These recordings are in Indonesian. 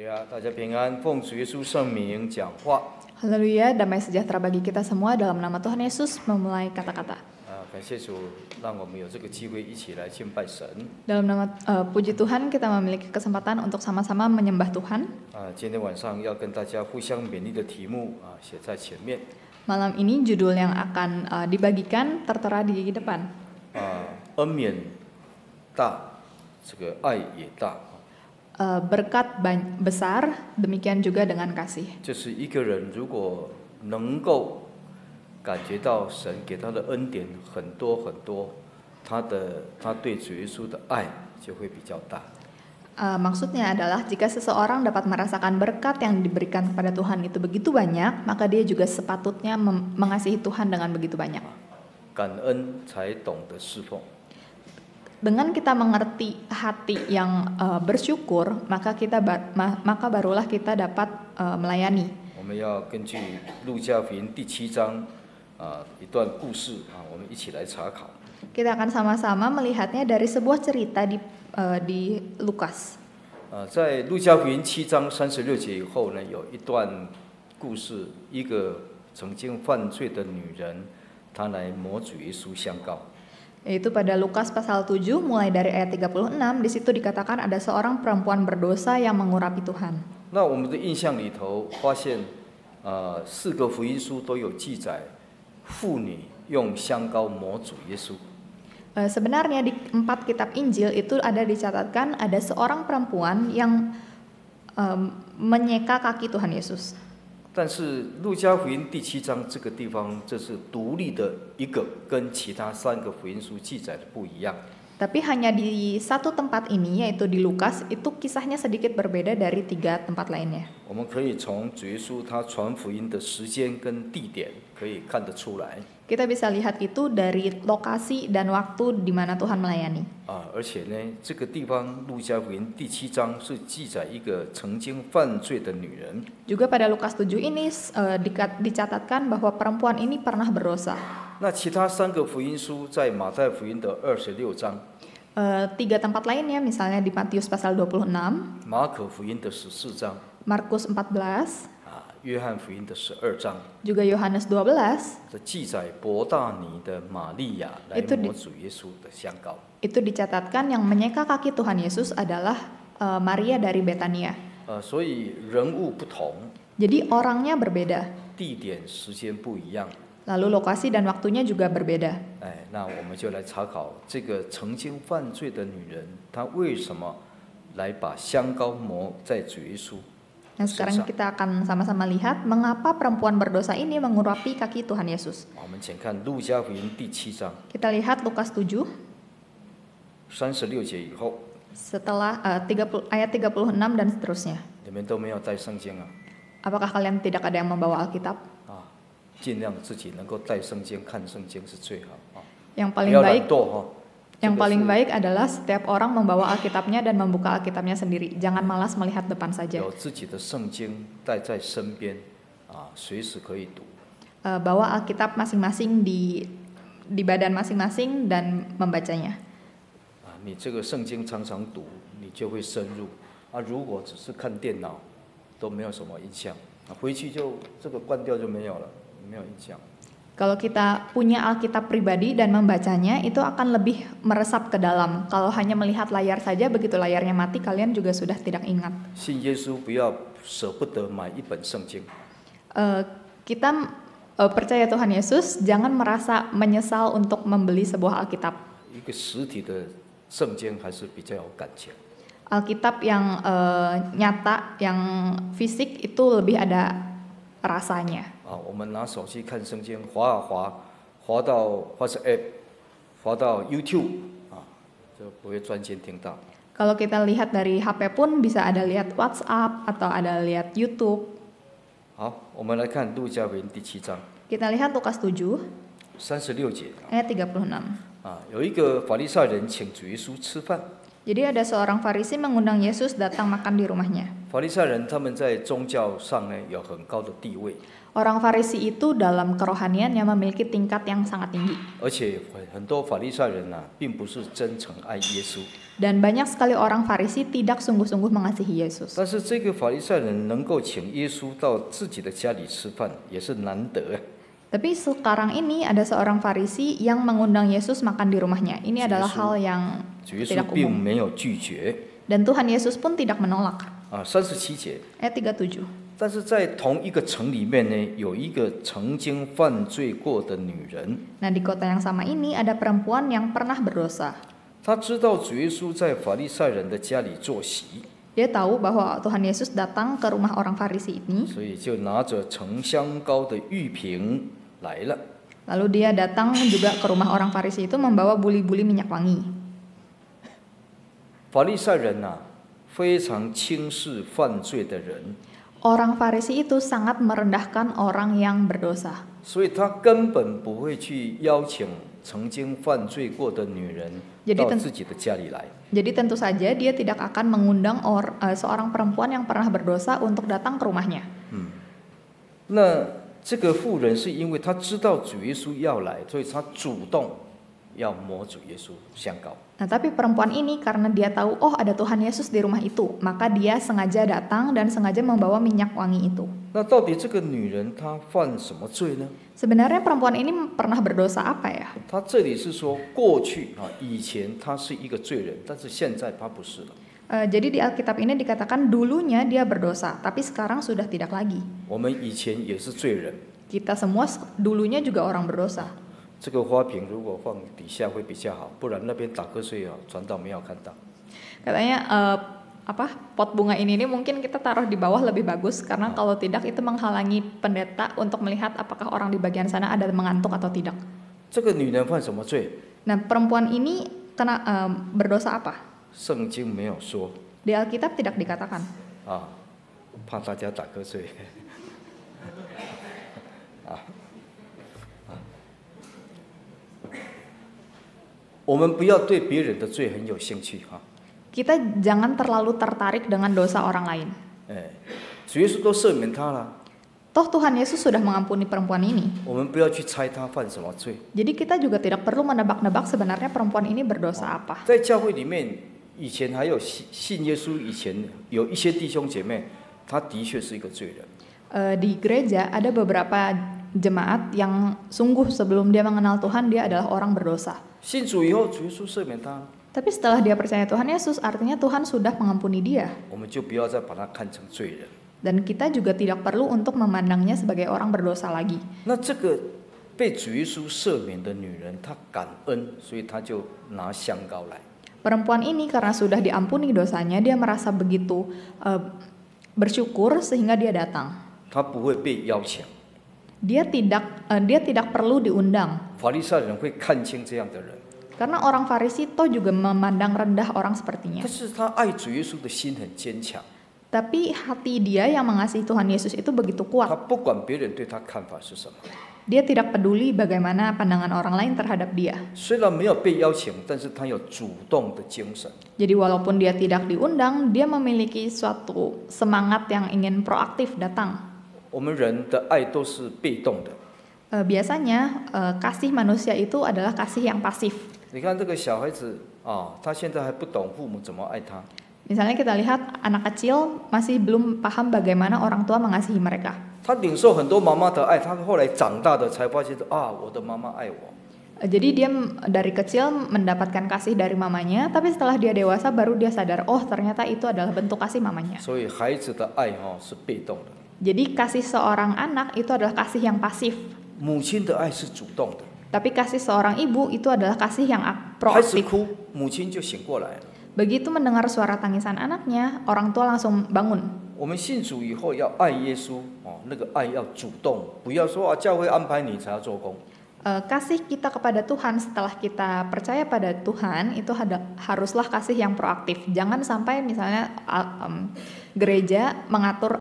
呀，大家平安，奉主耶稣圣名讲话。 Haleluya, damai sejahtera bagi kita semua dalam nama Tuhan Yesus memulai kata-kata. 啊，感谢主，让我们有这个机会一起来敬拜神。 Dalam nama eh, puji Tuhan kita memiliki kesempatan untuk sama-sama menyembah Tuhan. 啊，今天晚上要跟大家互相勉励的题目啊，写在前面。 Malam ini judul yang akan eh, dibagikan tertera di depan. 啊，恩免大，这个爱也大。 Eh, berkat ban- besar, demikian juga dengan kasih. 就是一个人如果能够感觉到神给他的恩典很多很多，他的他对主耶稣的爱就会比较大。 Eh, maksudnya adalah jika seseorang dapat merasakan berkat yang diberikan kepada Tuhan itu begitu banyak, maka dia juga sepatutnya mem- mengasihi Tuhan dengan begitu banyak. 感恩才懂得侍奉。 Dengan kita mengerti hati yang eh, bersyukur, maka kita ba- ma- maka barulah kita dapat eh, melayani. 我们要根据路加福音第七章啊一段故事啊，我们一起来查考。 Kita akan sama-sama melihatnya dari sebuah cerita di eh, di Lukas. 啊，在路加福音七章三十六节以后呢，有一段故事，一个曾经犯罪的女人，她来模主耶稣相告。 Yaitu pada Lukas pasal 7 mulai dari ayat 36 di situ dikatakan ada seorang perempuan berdosa yang mengurapi Tuhan. 那我们的印象里头发现，呃，四个福音书都有记载，妇女用香膏抹主耶稣。 Eh, sebenarnya di empat kitab Injil itu ada dicatatkan ada seorang perempuan yang em, menyeka kaki Tuhan Yesus. 但是路加福音第七章这个地方，这是独立的一个，跟其他三个福音书记载的不一样。Tapi hanya di satu tempat ini yaitu di Lukas itu kisahnya sedikit berbeda dari tiga tempat lainnya. 我们可以从主耶稣他传福音的时间跟地点可以看得出来 Kita bisa lihat itu dari lokasi dan waktu di mana Tuhan melayani. 啊，而且呢，这个地方路加福音第七章是记载一个曾经犯罪的女人， Juga pada Lukas 7 ini eh, dika- dicatatkan bahwa perempuan ini pernah berdosa. 那其他三个福音书在马太福音的二十六章。 Eh, tiga tempat lainnya misalnya di Matius pasal 26, 马可福音的十四章 Markus 14, 啊，约翰福音的十二章， juga Yohanes 12这记载伯大尼的玛利亚来 Itu di- 模主耶稣的相告。 itu dicatatkan yang menyeka kaki Tuhan Yesus adalah eh, Maria dari Betania. 呃，所以人物不同， Jadi orangnya berbeda, 地点、时间不一样。 lalu lokasi dan waktunya juga berbeda. 哎，那我们就来查考这个曾经犯罪的女人，她为什么来把香膏抹在主耶稣 Nah sekarang Susah. kita akan sama-sama lihat mengapa perempuan berdosa ini mengurapi kaki Tuhan Yesus. 我们请看路加福音第七章 Kita lihat Lukas 7三十六节以后， setelah eh, 30, ayat 36 dan seterusnya. 你们都没有带圣经啊 Apakah kalian tidak ada yang membawa Alkitab? 啊，尽量自己能够带圣经看圣经是最好啊，Yang paling baik 懒惰哈。这 yang paling baik adalah setiap orang membawa Alkitabnya dan membuka Alkitabnya sendiri. Jangan malas melihat depan saja. 有自己的圣经带在身边啊，随时可以读。Eh, bawa Alkitab masing-masing di di badan masing-masing dan membacanya. 啊，你这个圣经常常读，你就会深入。啊，如果只是看电脑，都没有什么印象，啊，回去就这个关掉就没有了，没有印象。 Kalau kita punya Alkitab pribadi dan membacanya, itu akan lebih meresap ke dalam. Kalau hanya melihat layar saja, begitu layarnya mati, kalian juga sudah tidak ingat. 信耶稣不要舍不得买一本圣经， Eh, kita eh, percaya Tuhan Yesus, jangan merasa menyesal untuk membeli sebuah Alkitab. 一个实体的圣经还是比较有感情。 Alkitab yang eh, nyata, yang fisik itu lebih ada rasanya. 啊，我们拿手机看圣经，滑啊滑，滑到 WhatsApp，滑到 YouTube，啊，就不会专心听到。 Kalau kita lihat dari HP pun bisa ada lihat WhatsApp atau ada lihat YouTube. 好，我们来看路加福音第七章 Kita lihat Lukas 7 三十六节 ayat 36. 啊，有一个法利赛人请主耶稣吃饭， jadi ada seorang Farisi mengundang Yesus datang makan di rumahnya. Orang Farisi itu dalam kerohaniannya memiliki tingkat yang sangat tinggi. Dan banyak sekali orang Farisi tidak sungguh-sungguh mengasihi Yesus. Tapi 是这个法利赛人能够请耶稣到自己的家里吃饭，也是难得啊。 Tapi sekarang ini ada seorang Farisi yang mengundang Yesus makan di rumahnya. Ini adalah Yesus. hal yang 主耶稣 tidak 并 umum. 没有拒绝 Dan Tuhan Yesus pun tidak menolak. 啊。三十七节， Ayat 37. 但是在同一个城里面呢，有一个曾经犯罪过的女人， Nah, di kota yang sama ini ada perempuan yang pernah berdosa. 她知道主耶稣在法利赛人的家里坐席， Dia tahu bahwa Tuhan Yesus datang ke rumah orang Farisi ini, 所以就拿着沉香膏的玉瓶来了。 Iya Lalu dia datang juga ke rumah orang Farisi itu membawa buli-buli minyak wangi. Orang Farisi itu sangat merendahkan orang yang berdosa. Jadi, tentu, jadi tentu saja dia tidak akan mengundang or, uh, seorang perempuan yang pernah berdosa untuk datang ke rumahnya. Hmm. Nah, 这个妇人是因为她知道主耶稣要来，所以她主动要摸主耶稣香膏。Nah, tapi perempuan ini karena dia tahu oh ada Tuhan Yesus di rumah itu, maka dia sengaja datang dan sengaja membawa minyak wangi itu. 那到底这个女人她犯什么罪呢？Sebenarnya perempuan ini pernah berdosa apa ya? 她这里是说过去啊，以前她是一个罪人，但是现在她不是了。Eh, jadi di Alkitab ini dikatakan dulunya dia berdosa, tapi sekarang sudah tidak lagi. 我们以前也是罪人。 Kita semua s- dulunya juga orang berdosa. 这个花瓶如果放底下会比较好，不然那边打瞌睡啊，传道没有看到。 Katanya eh, apa pot bunga ini nih mungkin kita taruh di bawah lebih bagus karena kalau tidak itu menghalangi pendeta untuk melihat apakah orang di bagian sana ada mengantuk atau tidak. 这个女人犯什么罪？ Nah perempuan ini kena eh, berdosa apa? 圣经没有说 Di Alkitab tidak dikatakan. 啊，怕大家打瞌睡。啊啊，我们不要对别人的罪很有兴趣哈。 Kita jangan terlalu tertarik dengan dosa orang lain. 哎，主耶稣都赦免他了， Toh Tuhan Yesus sudah mengampuni perempuan ini. 我们不要去猜他犯什么罪。 Jadi kita juga tidak perlu menebak-nebak sebenarnya perempuan ini berdosa apa. 在教会里面，以前还有信信耶稣以前有一些弟兄姐妹，他的确是一个罪人。 Eh, di gereja ada beberapa jemaat yang sungguh sebelum dia mengenal Tuhan dia adalah orang berdosa. 信主以后，主耶稣赦免他， Tapi setelah dia percaya Tuhan Yesus, artinya Tuhan sudah mengampuni dia. 我们就不要再把他看成罪人。 Dan kita juga tidak perlu untuk memandangnya sebagai orang berdosa lagi. 那这个被主耶稣赦免的女人，她感恩，所以她就拿香膏来。 Perempuan ini karena sudah diampuni dosanya, dia merasa begitu uh, bersyukur sehingga dia datang. Dia tidak uh, dia tidak perlu diundang. Karena orang Farisi itu juga memandang rendah orang sepertinya. Tapi hati dia yang mengasihi Tuhan Yesus itu begitu kuat. Dia tidak peduli bagaimana pandangan orang lain terhadap dia. Jadi walaupun dia tidak diundang, dia memiliki suatu semangat yang ingin proaktif datang. Biasanya eh, kasih manusia itu adalah kasih yang pasif. Misalnya kita lihat anak kecil masih belum paham bagaimana orang tua mengasihi mereka. 他领受很多妈妈的爱，他后来长大的才发现啊，我的妈妈爱我。 Eh, Jadi dia m- dari kecil mendapatkan kasih dari mamanya, tapi setelah dia dewasa baru dia sadar, oh ternyata itu adalah bentuk kasih mamanya. 所以孩子的爱哈、是被动的， Jadi kasih seorang anak itu adalah kasih yang pasif, 母亲的爱是主动的。 tapi kasih seorang ibu itu adalah kasih yang ak- 孩子 proaktif. 哭，母亲就醒过来了。 Begitu mendengar suara tangisan anaknya, orang tua langsung bangun. 我们信主以后要爱耶稣哦，那个爱要主动，不要说啊教会安排你才要做工。 Eh, kasih kita kepada Tuhan setelah kita percaya pada Tuhan itu ada, haruslah kasih yang proaktif. Jangan sampai misalnya ah, em, gereja mengatur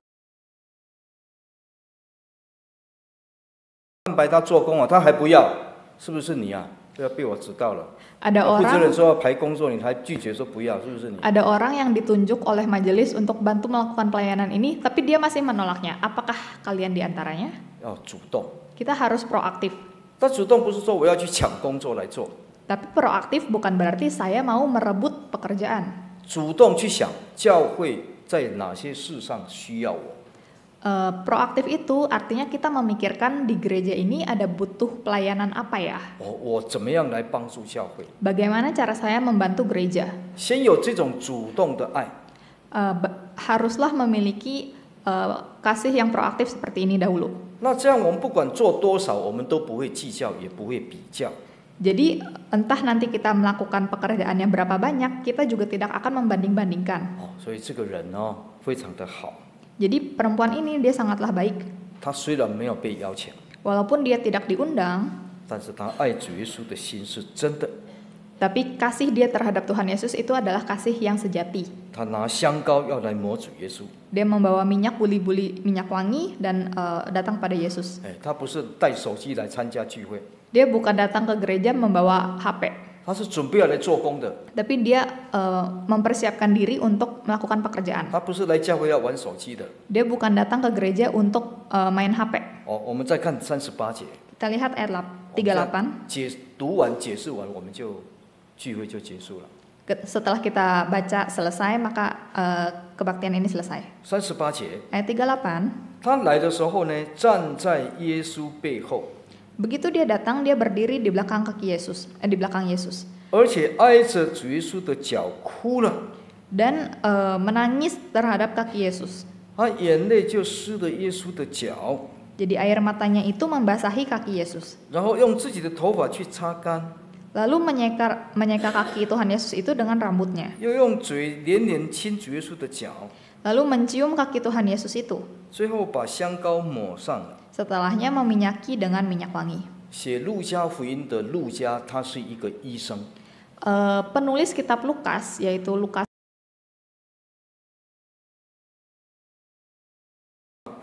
安排他做工啊，他还不要，是不是你啊？ 对啊，被我知道了。 Ada 啊负责 orang 人说要排工作，你还拒绝说不要，是不是你？ ada orang yang ditunjuk oleh majelis untuk bantu melakukan pelayanan ini, tapi dia masih menolaknya. Apakah kalian diantaranya? 要主动。 Kita harus proaktif. 但主动不是说我要去抢工作来做， Tapi proaktif bukan berarti saya mau merebut pekerjaan. 主动去想教会在哪些事上需要我。 Uh, proaktif itu artinya kita memikirkan di gereja ini ada butuh pelayanan apa ya? Oh, Bagaimana cara saya membantu gereja? Uh, haruslah memiliki uh, kasih yang proaktif seperti ini dahulu. Jadi entah nanti kita melakukan pekerjaannya berapa banyak, kita juga tidak akan membanding-bandingkan. Oh, jadi perempuan ini dia sangatlah baik. Walaupun dia tidak diundang, tapi kasih dia terhadap Tuhan Yesus itu adalah kasih yang sejati. Dia membawa minyak buli-buli minyak wangi dan uh, datang pada Yesus. Dia bukan datang ke gereja membawa HP. 他是准备要来做工的， tapi dia eh, mempersiapkan diri untuk melakukan pekerjaan. 他不是来教会要玩手机的。 Dia bukan datang ke gereja untuk eh, main HP. 哦，我们再看三十八节， Kita lihat ayat lap- 我们再 38. 解读完解释完，我们就聚会就结束了。 Ke- Setelah kita baca selesai, maka eh, kebaktian ini selesai. 三十八节， Ayat 38. 他来的时候呢，站在耶稣背后， Begitu dia datang, dia berdiri di belakang kaki Yesus, eh, di belakang Yesus, 而且挨着主耶稣的脚哭了， dan eh, menangis terhadap kaki Yesus. 他眼泪就湿了耶稣的脚， Jadi air matanya itu membasahi kaki Yesus, 然后用自己的头发去擦干， lalu menyeka menyeka kaki Tuhan Yesus itu dengan rambutnya, 又用嘴连连亲主耶稣的脚， lalu mencium kaki Tuhan Yesus itu. 最后把香膏抹上了。 Setelahnya meminyaki dengan minyak wangi. 写路加福音的路加，他是一个医生， Eh, penulis kitab Lukas, yaitu Lukas,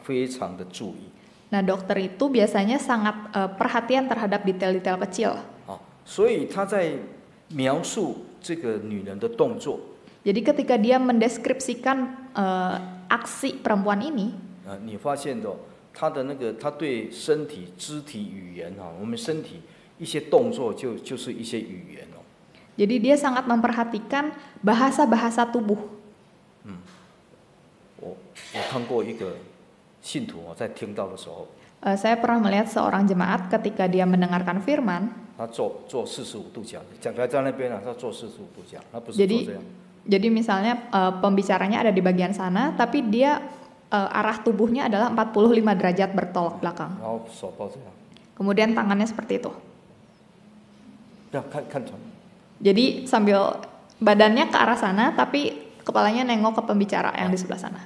非常的注意 nah dokter itu biasanya sangat eh, perhatian terhadap detail-detail kecil. 啊，所以他在描述这个女人的动作 Jadi ketika dia mendeskripsikan eh, aksi perempuan ini, 啊，你发现的哦， 他的那个他对身体肢体语言哈、我们身体一些动作就就是一些语言哦， jadi dia sangat memperhatikan bahasa-bahasa tubuh. 我我看过一个信徒哦，在听到的时候， Eh, saya pernah melihat seorang jemaat ketika dia mendengarkan firman, 他做做四十五度角，讲台在那边啊，他做四十五度角，他不是 Jadi- 做这样， jadi misalnya eh, pembicaranya ada di bagian sana, tapi dia uh, arah tubuhnya adalah 45 derajat bertolak belakang. Kemudian tangannya seperti itu. Jadi sambil badannya ke arah sana tapi kepalanya nengok ke pembicara yang di sebelah sana.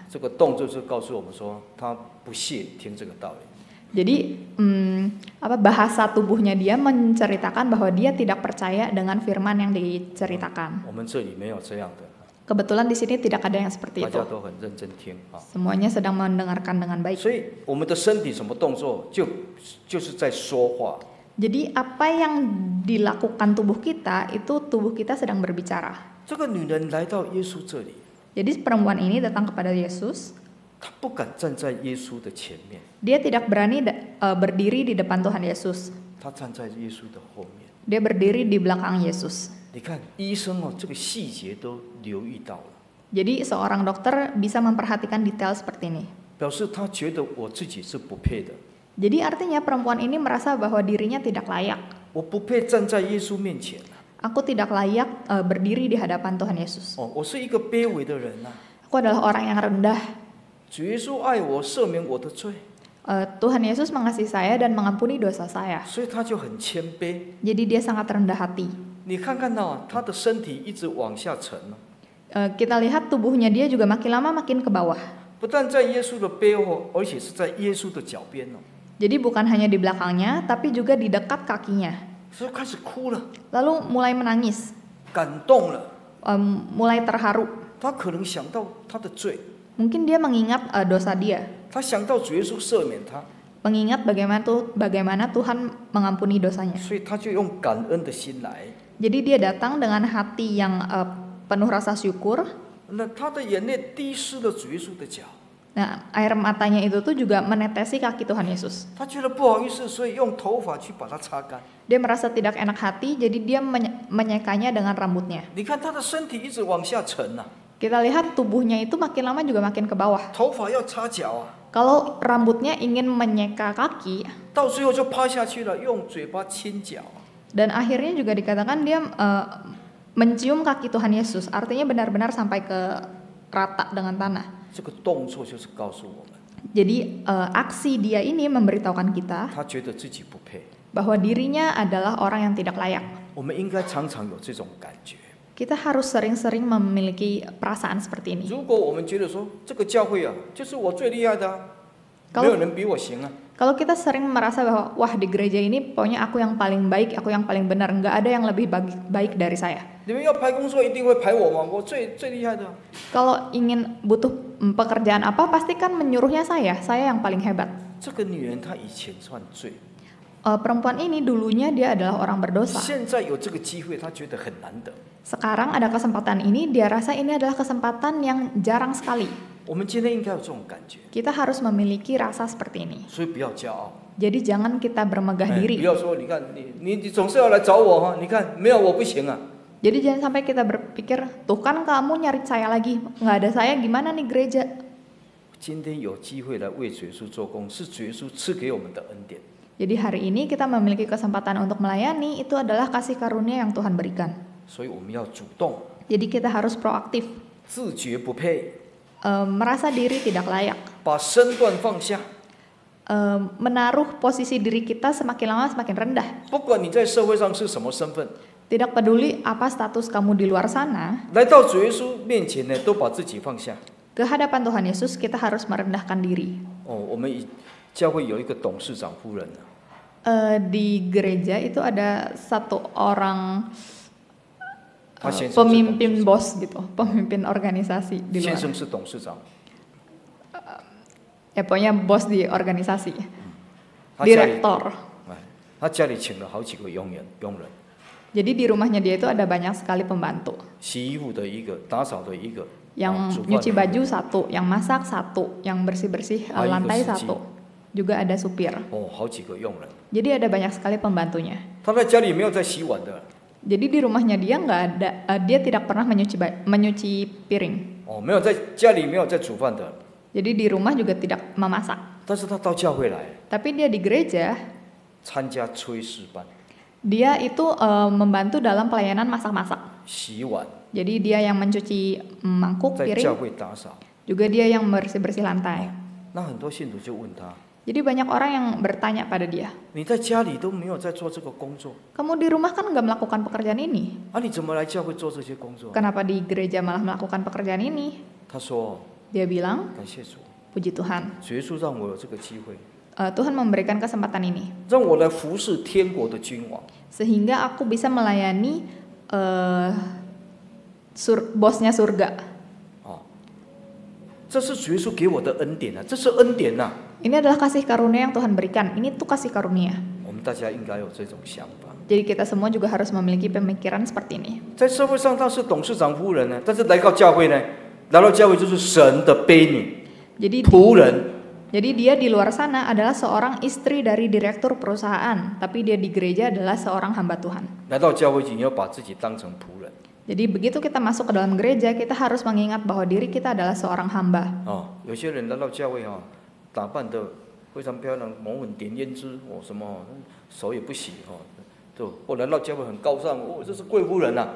Jadi hmm, apa bahasa tubuhnya dia menceritakan bahwa dia tidak percaya dengan firman yang diceritakan. 我们这里没有这样的， Kebetulan di sini tidak ada yang seperti 大 itu. 家都很认真听啊。 Semuanya sedang mendengarkan dengan baik. 所以我们的身体什么动作，就就是在说话。 Jadi apa yang dilakukan tubuh kita itu tubuh kita sedang berbicara. 这个女人来到耶稣这里， Jadi perempuan ini datang kepada Yesus. 她不敢站在耶稣的前面， Dia tidak berani da- eh, berdiri di depan Tuhan Yesus. 她站在耶稣的后面。 Dia berdiri di belakang Yesus. 你看，医生哦，这个细节都 留意到了， Jadi seorang dokter bisa memperhatikan detail seperti ini. 表示他觉得我自己是不配的， Jadi artinya perempuan ini merasa bahwa dirinya tidak layak. 我不配站在耶稣面前啊！ Aku tidak layak eh, berdiri di hadapan Tuhan Yesus. 哦，我是一个卑微的人呐、 Aku adalah orang yang rendah. 主耶稣爱我，赦免我的罪， Eh, Tuhan Yesus mengasihi saya dan mengampuni dosa saya. 所以他就很谦卑。 Jadi dia sangat rendah hati. 你看看到、他的身体一直往下沉哦， Eh, kita lihat tubuhnya dia juga makin lama makin ke bawah. 不但在耶稣的背后，而且是在耶稣的脚边哦， Jadi bukan hanya di belakangnya, tapi juga di dekat kakinya. 所以开始哭了， Lalu mulai menangis, 感动了。 em, mulai terharu. 他可能想到他的罪， Mungkin dia mengingat eh, dosa dia. 他想到主耶稣赦免他， mengingat bagaimana tuh bagaimana Tuhan mengampuni dosanya. 所以他就用感恩的心来。 Jadi dia datang dengan hati yang eh, penuh rasa syukur. Nah, air matanya itu tuh juga menetesi kaki Tuhan Yesus. Dia merasa tidak enak hati, jadi dia menyekanya dengan rambutnya. Kita lihat tubuhnya itu makin lama juga makin ke bawah. Kalau rambutnya ingin menyeka kaki, dan akhirnya juga dikatakan dia uh, mencium kaki Tuhan Yesus artinya benar-benar sampai ke rata dengan tanah. Jadi uh, eh, aksi dia ini memberitahukan kita bahwa dirinya adalah orang yang tidak layak. Kita harus sering-sering memiliki perasaan seperti ini. Kalau kalau kita sering merasa bahwa wah di gereja ini pokoknya aku yang paling baik, aku yang paling benar, nggak ada yang lebih baik, dari saya. Kalau ingin butuh pekerjaan apa, pasti kan menyuruhnya saya, saya yang paling hebat. Uh, perempuan ini dulunya dia adalah orang berdosa. Sekarang ada kesempatan ini, dia rasa ini adalah kesempatan yang jarang sekali. 我们今天应该有这种感觉， Kita harus memiliki rasa seperti ini. 所以不要骄傲。 Jadi jangan kita bermegah 哎 diri. 不要说你看你你你总是要来找我哈，你看没有我不行啊。 Jadi jangan sampai kita berpikir, tuh kan kamu nyari saya lagi, nggak ada saya gimana nih gereja? 今天有机会来为主耶稣做工，是主耶稣赐给我们的恩典。 Jadi hari ini kita memiliki kesempatan untuk melayani, itu adalah kasih karunia yang Tuhan berikan. 所以我们要主动， Jadi kita harus proaktif, 自觉不配， merasa diri tidak layak. Uh, menaruh posisi diri kita semakin lama semakin rendah. Tidak peduli apa status kamu di luar sana. Ke hadapan Tuhan Yesus kita harus merendahkan diri. Oh, uh, di gereja itu ada satu orang pemimpin bos gitu, pemimpin organisasi di luar. Eh, ya pokoknya bos di organisasi. Direktor. Jadi di rumahnya dia itu ada banyak sekali pembantu. Yang nyuci baju satu, yang masak satu, yang bersih-bersih eh, lantai satu juga ada supir. Jadi ada banyak sekali pembantunya 他在家里没有在洗碗的， Jadi di rumahnya dia nggak ada, eh, dia tidak pernah menyuci ba- menyuci piring. 哦，没有在家里没有在煮饭的， Jadi di rumah juga tidak memasak. 但是他到教会来 Tapi dia di gereja, 参加炊事班， dia itu eh, membantu dalam pelayanan masak-masak. 洗碗， Jadi dia yang mencuci mangkuk, 在 piring, 教会打扫。 juga dia yang bersih-bersih lantai. 那很多信徒就问他： Jadi banyak orang yang bertanya pada dia, 你在家里都没有在做这个工作， kamu di rumah kan nggak melakukan pekerjaan ini? 啊，你怎么来教会做这些工作？ Kenapa di gereja malah melakukan pekerjaan ini? 他说 Dia bilang, 感谢主， puji Tuhan, 主耶稣让我有这个机会， eh, Tuhan memberikan kesempatan ini 让我来服侍天国的君王。 sehingga aku bisa melayani eh, sur- bosnya surga. 哦，这是主耶稣给我的恩典啊，这是恩典呐、 ini adalah kasih karunia yang Tuhan berikan. Ini tuh kasih karunia. Jadi kita semua juga harus memiliki pemikiran seperti ini. Jadi di, jadi dia di luar sana adalah seorang istri dari direktur perusahaan, tapi dia di gereja adalah seorang hamba Tuhan. Jadi begitu kita masuk ke dalam gereja, kita harus mengingat bahwa diri kita adalah seorang hamba. Oh, 有些人来到教会哈、打扮的非常漂亮，蒙粉点胭脂哦，什么哦手也不洗哦，就我来到教会很高尚哦，这是贵夫人呐、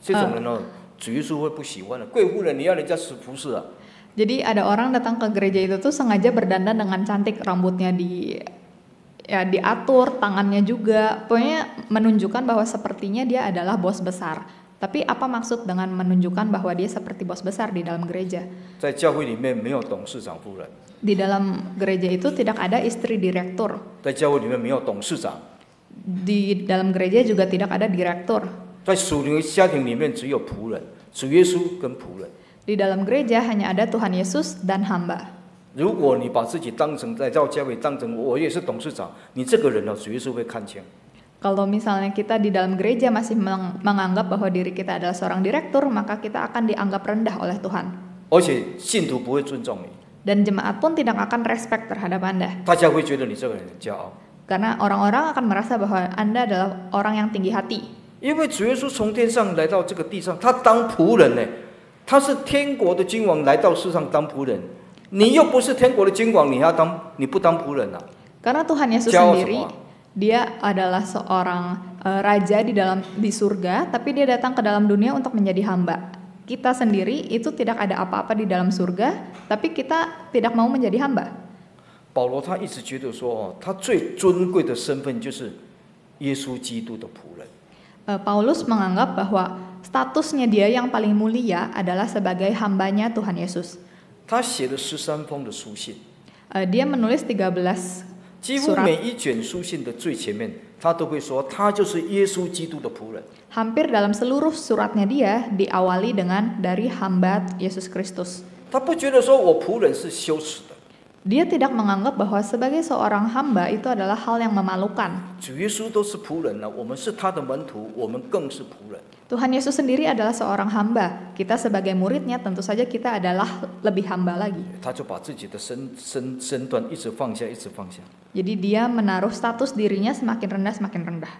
这种人哦，主耶稣会不喜欢的。贵夫人，你要人家服服侍啊？ Jadi ada orang datang ke gereja itu tuh sengaja berdandan dengan cantik, rambutnya di ya diatur, tangannya juga, pokoknya menunjukkan bahwa sepertinya dia adalah bos besar. Tapi apa maksud dengan menunjukkan bahwa dia seperti bos besar di dalam gereja? 在教会里面没有董事长夫人， Di dalam gereja itu tidak ada istri direktur. 在教会里面没有董事长， Di dalam gereja juga tidak ada direktur. 在属灵的家庭里面只有仆人，主耶稣跟仆人。 Di dalam gereja hanya ada Tuhan Yesus dan hamba. 如果你把自己当成来到教会当成我也是董事长，你这个人呢，主耶稣会看清。 Kalau misalnya kita di dalam gereja masih meng- menganggap bahwa diri kita adalah seorang direktur, maka kita akan dianggap rendah oleh Tuhan. 而且信徒不会尊重你， Dan jemaat pun tidak akan respect terhadap Anda. 大家会觉得你这个人很骄傲。 Karena orang-orang akan merasa bahwa Anda adalah orang yang tinggi hati. 因为主耶稣从天上来到这个地上，他当仆人呢，他是天国的君王来到世上当仆人，你又不是天国的君王，你要当你不当仆人啊？ Karena Tuhan Yesus Jauh sendiri semua. dia adalah seorang eh, raja di dalam di surga, tapi dia datang ke dalam dunia untuk menjadi hamba. Kita sendiri itu tidak ada apa-apa di dalam surga, tapi kita tidak mau menjadi hamba. 保罗他一直觉得说，哦，他最尊贵的身份就是耶稣基督的仆人。 Eh, Paulus menganggap bahwa statusnya dia yang paling mulia adalah sebagai hambanya Tuhan Yesus. 他写了十三封的书信， Eh, dia menulis 13 几乎每一卷书信的最前面，他都会说他就是耶稣基督的仆人。hampir dalam seluruh suratnya dia diawali dengan dari hamba Yesus Kristus. 他不觉得说我仆人是羞耻的，Dia tidak menganggap bahwa sebagai seorang hamba itu adalah hal yang memalukan. Tuhan Yesus sendiri adalah seorang hamba. Kita sebagai muridnya tentu saja kita adalah lebih hamba lagi. Jadi dia menaruh status dirinya semakin rendah semakin rendah.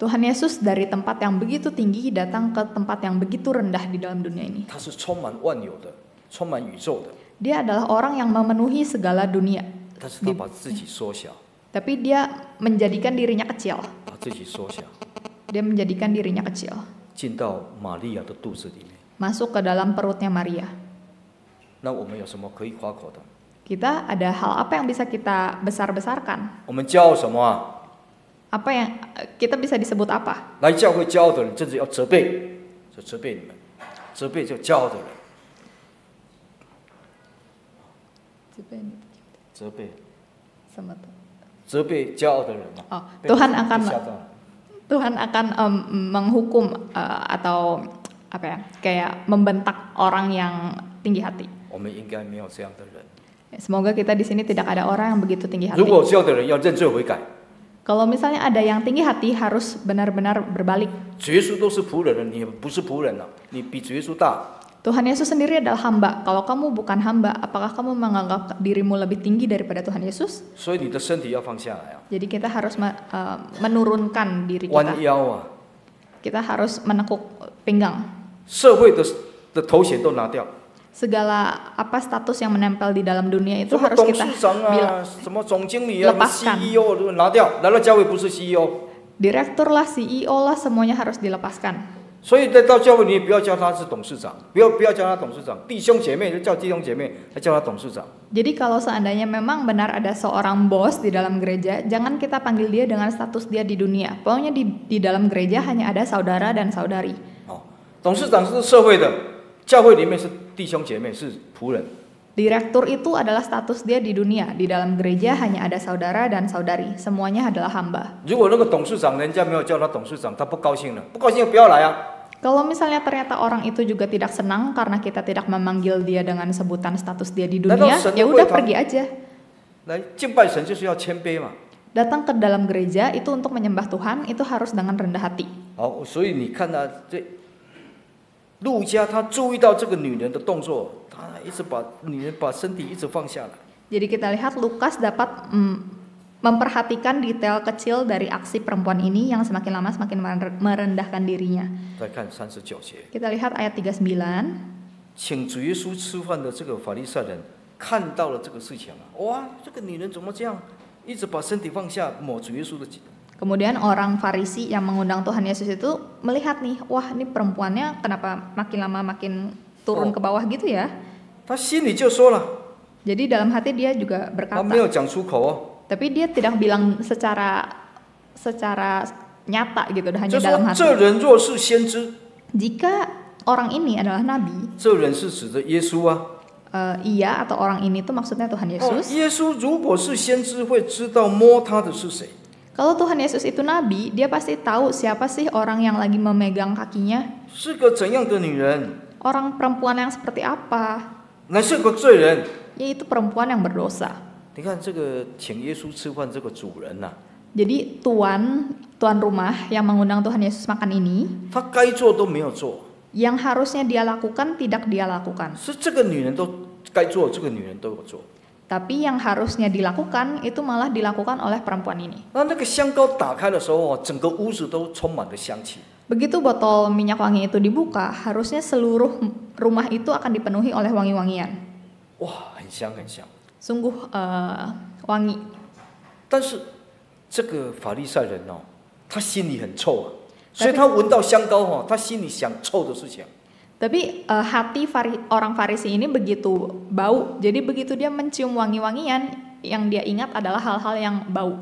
Tuhan Yesus dari tempat yang begitu tinggi datang ke tempat yang begitu rendah di dalam dunia ini. 他是充满万有的，充满宇宙的， Dia adalah orang yang memenuhi segala dunia. 但是他把自己缩小， Tapi dia menjadikan dirinya kecil. 把自己缩小， Dia menjadikan dirinya kecil. 进到玛利亚的肚子里面。 Masuk ke dalam perutnya Maria. 那我们有什么可以夸口的？ Kita ada hal apa yang bisa kita besar-besarkan? 我们骄傲什么啊？ Apa yang kita bisa disebut apa? 来教会骄傲的人，甚至要责备，就责备你们，责备这骄傲的人， 责备责备骄傲的人嘛。 Oh, 被 Tuhan 被 akan 吓到了 Tuhan akan em, menghukum eh, atau apa ya? Kayak membentak orang yang tinggi hati. 我们应该没有这样的人。 Semoga kita di sini tidak ada orang yang begitu tinggi hati. 如果有这样的人，要认罪悔改。 Kalau misalnya ada yang tinggi hati harus benar-benar berbalik. 主耶稣都是仆人了，你不是仆人了，你比主耶稣大。 Tuhan Yesus sendiri adalah hamba. Kalau kamu bukan hamba, apakah kamu menganggap dirimu lebih tinggi daripada Tuhan Yesus? Jadi kita harus e, menurunkan diri kita. Kita harus menekuk pinggang. Segala apa status yang menempel di dalam dunia itu harus kita lepaskan. Direktur lah, CEO lah, semuanya harus dilepaskan. 所以在到教会，你也不要叫他是董事长，不要不要叫他董事长，弟兄姐妹就叫弟兄姐妹，还叫他董事长。 Jadi kalau seandainya memang benar ada seorang bos di dalam gereja, jangan kita panggil dia dengan status dia di dunia. Pokoknya di, di dalam gereja hanya ada saudara dan saudari. 哦，董事长是社会的，教会里面是弟兄姐妹，是仆人。 Direktur itu adalah status dia di dunia. Di dalam gereja hanya ada saudara dan saudari. Semuanya adalah hamba. 如果那个董事长人家没有叫他董事长，他不高兴了，不高兴就不要来啊。 Kalau misalnya ternyata orang itu juga tidak senang karena kita tidak memanggil dia dengan sebutan status dia di dunia, Lalu ya udah senang pergi aja. 来敬拜神就是要谦卑嘛。 Datang ke dalam gereja itu untuk menyembah Tuhan itu harus dengan rendah hati. 好，所以你看啊，这陆家他注意到这个女人的动作，他一直把女人把身体一直放下来。 Jadi kita lihat Lukas dapat mm, memperhatikan detail kecil dari aksi perempuan ini yang semakin lama semakin mer- merendahkan dirinya. 再看三十九节， Kita lihat ayat 39. 请主耶稣吃饭的这个法利赛人看到了这个事情啊，哇，这个女人怎么这样，一直把身体放下抹主耶稣的脚。 Kemudian orang Farisi yang mengundang Tuhan Yesus itu melihat nih, wah ini perempuannya kenapa makin lama makin turun Oh. ke bawah gitu ya. 他心里就说了， Jadi dalam hati dia juga 他 berkata, 没有讲出口哦， tapi dia tidak bilang secara secara nyata gitu, hanya 就 dalam 说 hati. 这人若是先知， Jika orang ini adalah nabi, 这人是指着耶稣啊。 eh, iya atau orang ini tuh maksudnya Tuhan 哦， Yesus. 耶稣如果是先知，会知道摸他的是谁。 Kalau Tuhan Yesus itu nabi, dia pasti tahu siapa sih orang yang lagi memegang kakinya, 是个怎样的女人？ Orang perempuan yang seperti apa? 乃是个罪人。 Yaitu perempuan yang berdosa. 你看这个请耶稣吃饭这个主人呐、 Jadi tuan tuan rumah yang mengundang Tuhan Yesus makan ini, 他该做都没有做， yang harusnya dia lakukan tidak dia lakukan. 是这个女人都该做，这个女人都有做。 Tapi yang harusnya dilakukan itu malah dilakukan oleh perempuan ini. 那那个香膏打开的时候哦，整个屋子都充满了香气。 Begitu botol minyak wangi itu dibuka, harusnya seluruh rumah itu akan dipenuhi oleh wangi-wangian. 哇，很香很香。 Sungguh eh, wangi. 但是这个法利赛人哦，他心里很臭啊，所以他闻到香膏哦，他心里想臭的事情。Tapi eh, hati fari- orang Farisi ini begitu bau, jadi begitu dia mencium wangi-wangian, yang dia ingat adalah hal-hal yang bau.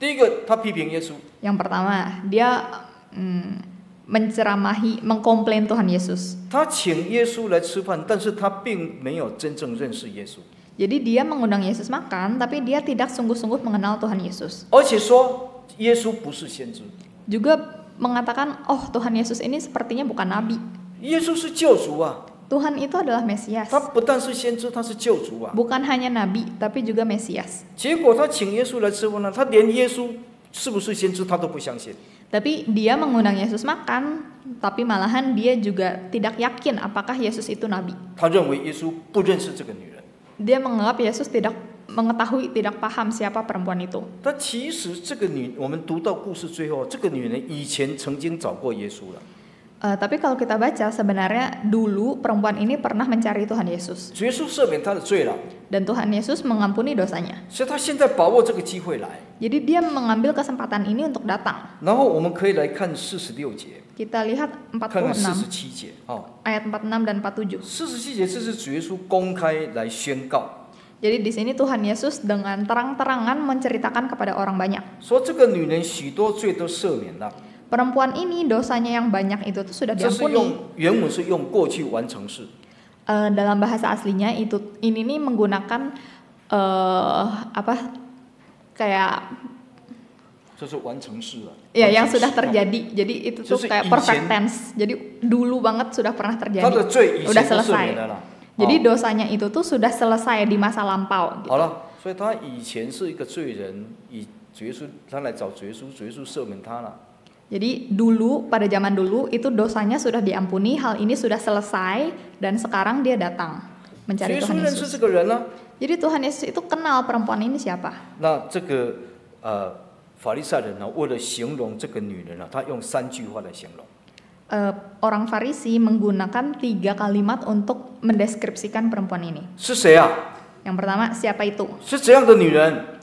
第一个，他批评耶稣；Yang pertama, dia mm, menceramahi, mengkomplain Tuhan Yesus. 他请耶稣来吃饭，但是他并没有真正认识耶稣，Jadi dia mengundang Yesus makan, tapi dia tidak sungguh-sungguh mengenal Tuhan Yesus. 而且说耶稣不是先知， Juga mengatakan, oh Tuhan Yesus ini sepertinya bukan nabi. 耶稣是救主啊， Tuhan itu adalah Mesias. 他不但是先知，他是救主啊。 Bukan hanya nabi, tapi juga Mesias. 结果他请耶稣来吃饭呢，他连耶稣是不是先知他都不相信。 Tapi dia mengundang Yesus makan, tapi malahan dia juga tidak yakin apakah Yesus itu nabi. 他认为耶稣不认识这个女人。 Dia menganggap Yesus tidak mengetahui, tidak paham siapa perempuan itu. 但其实这个女，我们读到故事最后，这个女人以前曾经找过耶稣了。 Eh, tapi kalau kita baca sebenarnya dulu perempuan ini pernah mencari Tuhan Yesus 主耶稣赦免她的罪了， dan Tuhan Yesus mengampuni dosanya. 所以她现在把握这个机会来。 Jadi dia mengambil kesempatan ini untuk datang. 然后我们可以来看四十六节， Kita lihat 看看四十 46 七节哦。 ayat 46 dan 47. 四十七节这是主耶稣公开来宣告， Jadi di sini Tuhan Yesus dengan terang-terangan menceritakan kepada orang banyak. 说这个女人许多罪都赦免了。 Perempuan ini dosanya yang banyak itu tuh sudah 这是 diampuni. 用原文是用过去完成式， Eh, dalam bahasa aslinya itu ini nih menggunakan eh apa kayak 这是完成式了。 ya 完 yang 成式 sudah 哦 terjadi. Jadi itu tuh Terus kayak izin. perfect tense. Jadi dulu banget sudah pernah 她 terjadi. 的罪以 Udah 前都赦 selesai. 免了啦。 Jadi 哦 dosanya itu tuh sudah selesai di masa lampau. gitu. 好了，所以她以前是一个罪人，以主耶稣她来找主耶稣，主耶稣赦免她了。 Jadi dulu pada zaman dulu itu dosanya sudah diampuni, hal ini sudah selesai dan sekarang dia datang 主 mencari 耶稣 Tuhan 认识 Yesus. 这个人呢、 Jadi Tuhan Yesus itu kenal perempuan ini siapa. 那这个呃 法利赛人呢，为了形容这个女人呢、他用三句话来形容。 Eh, orang Farisi menggunakan tiga kalimat untuk mendeskripsikan perempuan ini. 是谁啊？ Yang pertama siapa itu? 是怎样的女人？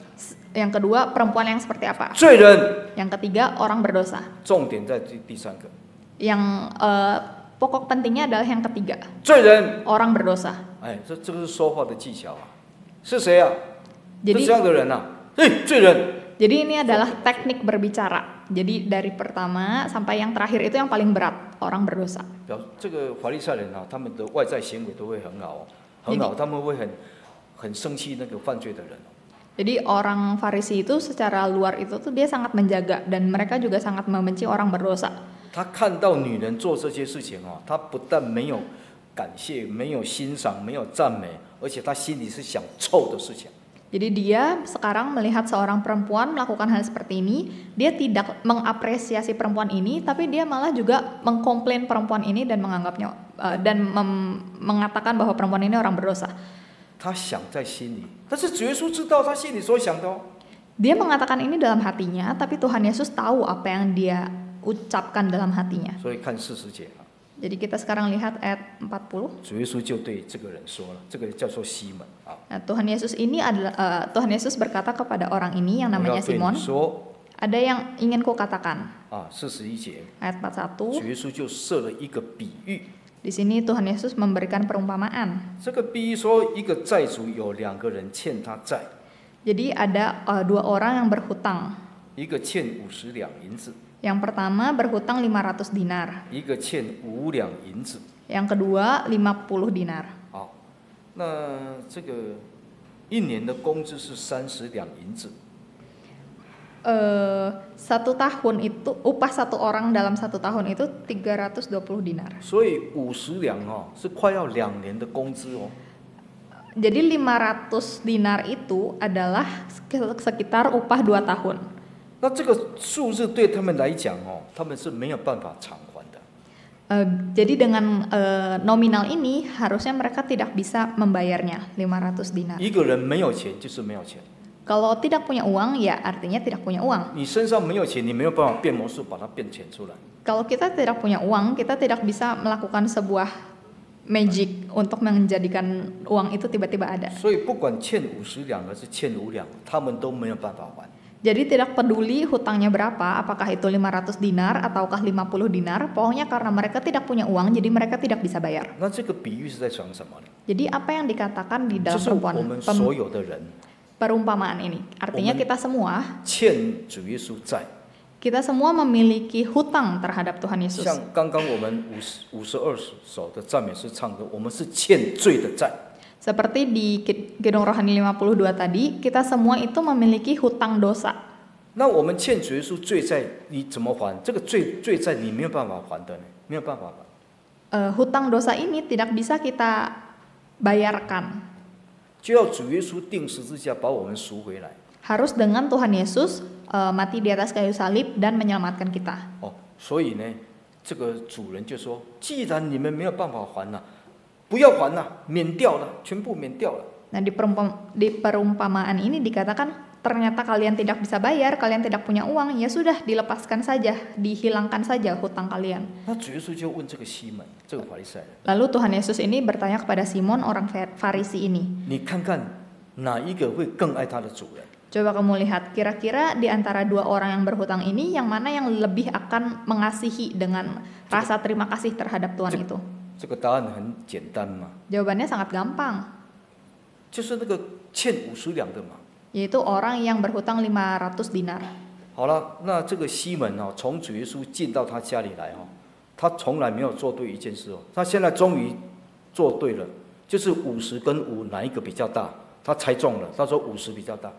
Yang kedua perempuan yang seperti apa? 罪人。 Yang ketiga orang berdosa. 重点在第第三个， Yang eh, pokok pentingnya adalah yang ketiga 罪人。 orang berdosa. 哎，这这个是说话的技巧啊。是谁啊？是 Jadi 这样的人啊？哎，罪人。 Jadi ini adalah teknik berbicara. Jadi dari pertama sampai yang terakhir itu yang paling berat, orang berdosa. 表这个法利赛人啊，他们的外在行为都会很好哦，很好，他们会很很生气那个犯罪的人哦。 Jadi orang Farisi itu secara luar itu tuh dia sangat menjaga dan mereka juga sangat membenci orang berdosa. 他看到女人做这些事情哦，他不但没有感谢，没有欣赏，没有赞美，而且他心里是想臭的事情。 Jadi dia sekarang melihat seorang perempuan melakukan hal seperti ini, dia tidak mengapresiasi perempuan ini, tapi dia malah juga mengkomplain perempuan ini dan menganggapnya eh, dan mem- mengatakan bahwa perempuan ini orang berdosa. 他想在心里，但是主耶稣知道他心里所想的哦。 Dia mengatakan ini dalam hatinya, tapi Tuhan Yesus tahu apa yang dia ucapkan dalam hatinya. 所以看四十节啊， Jadi kita sekarang lihat ayat 40. 主耶稣就对这个人说了，这个叫做西门啊， Nah, Tuhan Yesus ini adalah eh, Tuhan Yesus berkata kepada orang ini yang 我 namanya 要对 Simon, 你说 ada yang ingin ku katakan. 啊，四十一节， Ayat 主 41. 耶稣就设了一个比喻， Di sini Tuhan Yesus memberikan perumpamaan. 这个比喻说一个债主有两个人欠他债， Jadi ada eh, dua orang yang berhutang. 一个欠五十两银子， Yang pertama berhutang 500 dinar, 一个欠五两银子。 yang kedua 50 dinar. 好，那这个一年的工资是三十两银子， eh, satu tahun itu upah satu orang dalam satu tahun itu 320 dinar. 所以五十两哦是快要两年的工资哦。 Jadi 500 dinar itu adalah sek- sekitar upah 2 tahun. 那这个数字对他们来讲哦，他们是没有办法偿还的。 Eh, jadi dengan eh, nominal ini harusnya mereka tidak bisa membayarnya 500 dinar. 一个人没有钱就是没有钱， Kalau tidak punya uang ya artinya tidak punya uang. 你身上没有钱，你没有办法变魔术把它变钱出来。 Kalau kita tidak punya uang, kita tidak bisa melakukan sebuah magic untuk menjadikan uang itu tiba-tiba ada. 所以不管欠五十两还是欠五两，他们都没有办法还。 Jadi tidak peduli hutangnya berapa, apakah itu 500 dinar ataukah 50 dinar, pokoknya karena mereka tidak punya uang jadi mereka tidak bisa bayar. 那这个比喻是在讲什么呢？ Jadi apa yang dikatakan di 就 dalam 是我 perempuan 们 pem- 所有的人 perumpamaan ini? Artinya Omen. kita semua, 欠主耶稣债， kita semua memiliki hutang terhadap Tuhan Yesus. 像刚刚我们五十五十二首的赞美诗唱的，我们是欠罪的债。 Seperti di Ki- Gedung Rohani 52 tadi, kita semua itu memiliki hutang dosa. 那我们欠主耶稣罪债，你怎么还？这个罪罪债你没有办法还的呢，没有办法还。 Eh, hutang dosa ini tidak bisa kita bayarkan. 就要主耶稣定十字架把我们赎回来。 Harus dengan Tuhan Yesus eh, mati di atas kayu salib dan menyelamatkan kita. 哦，所以呢，这个主人就说：既然你们没有办法还了、 不要还了、免掉了，全部免掉了。 Nah, di, perumpam- di perumpamaan ini dikatakan ternyata kalian tidak bisa bayar, kalian tidak punya uang, ya sudah dilepaskan saja, dihilangkan saja hutang kalian. 那主耶稣就问这个西门，这个法利赛人： Lalu Tuhan Yesus ini bertanya kepada Simon orang Fa- Farisi ini, 你看看哪一个会更爱他的主人？ coba kamu lihat kira-kira di antara dua orang yang berhutang ini yang mana yang lebih akan mengasihi dengan rasa terima kasih terhadap Tuhan itu? 这个答案很简单嘛，Jawabannya sangat gampang, 就是那个欠五十两的嘛。yaitu orang yang berhutang 500 dinar. 好了，那这个西门哦，从主耶稣进到他家里来哦，他从来没有做对一件事哦，他现在终于做对了，就是五十跟五哪一个比较大，他猜中了，他说五十比较大。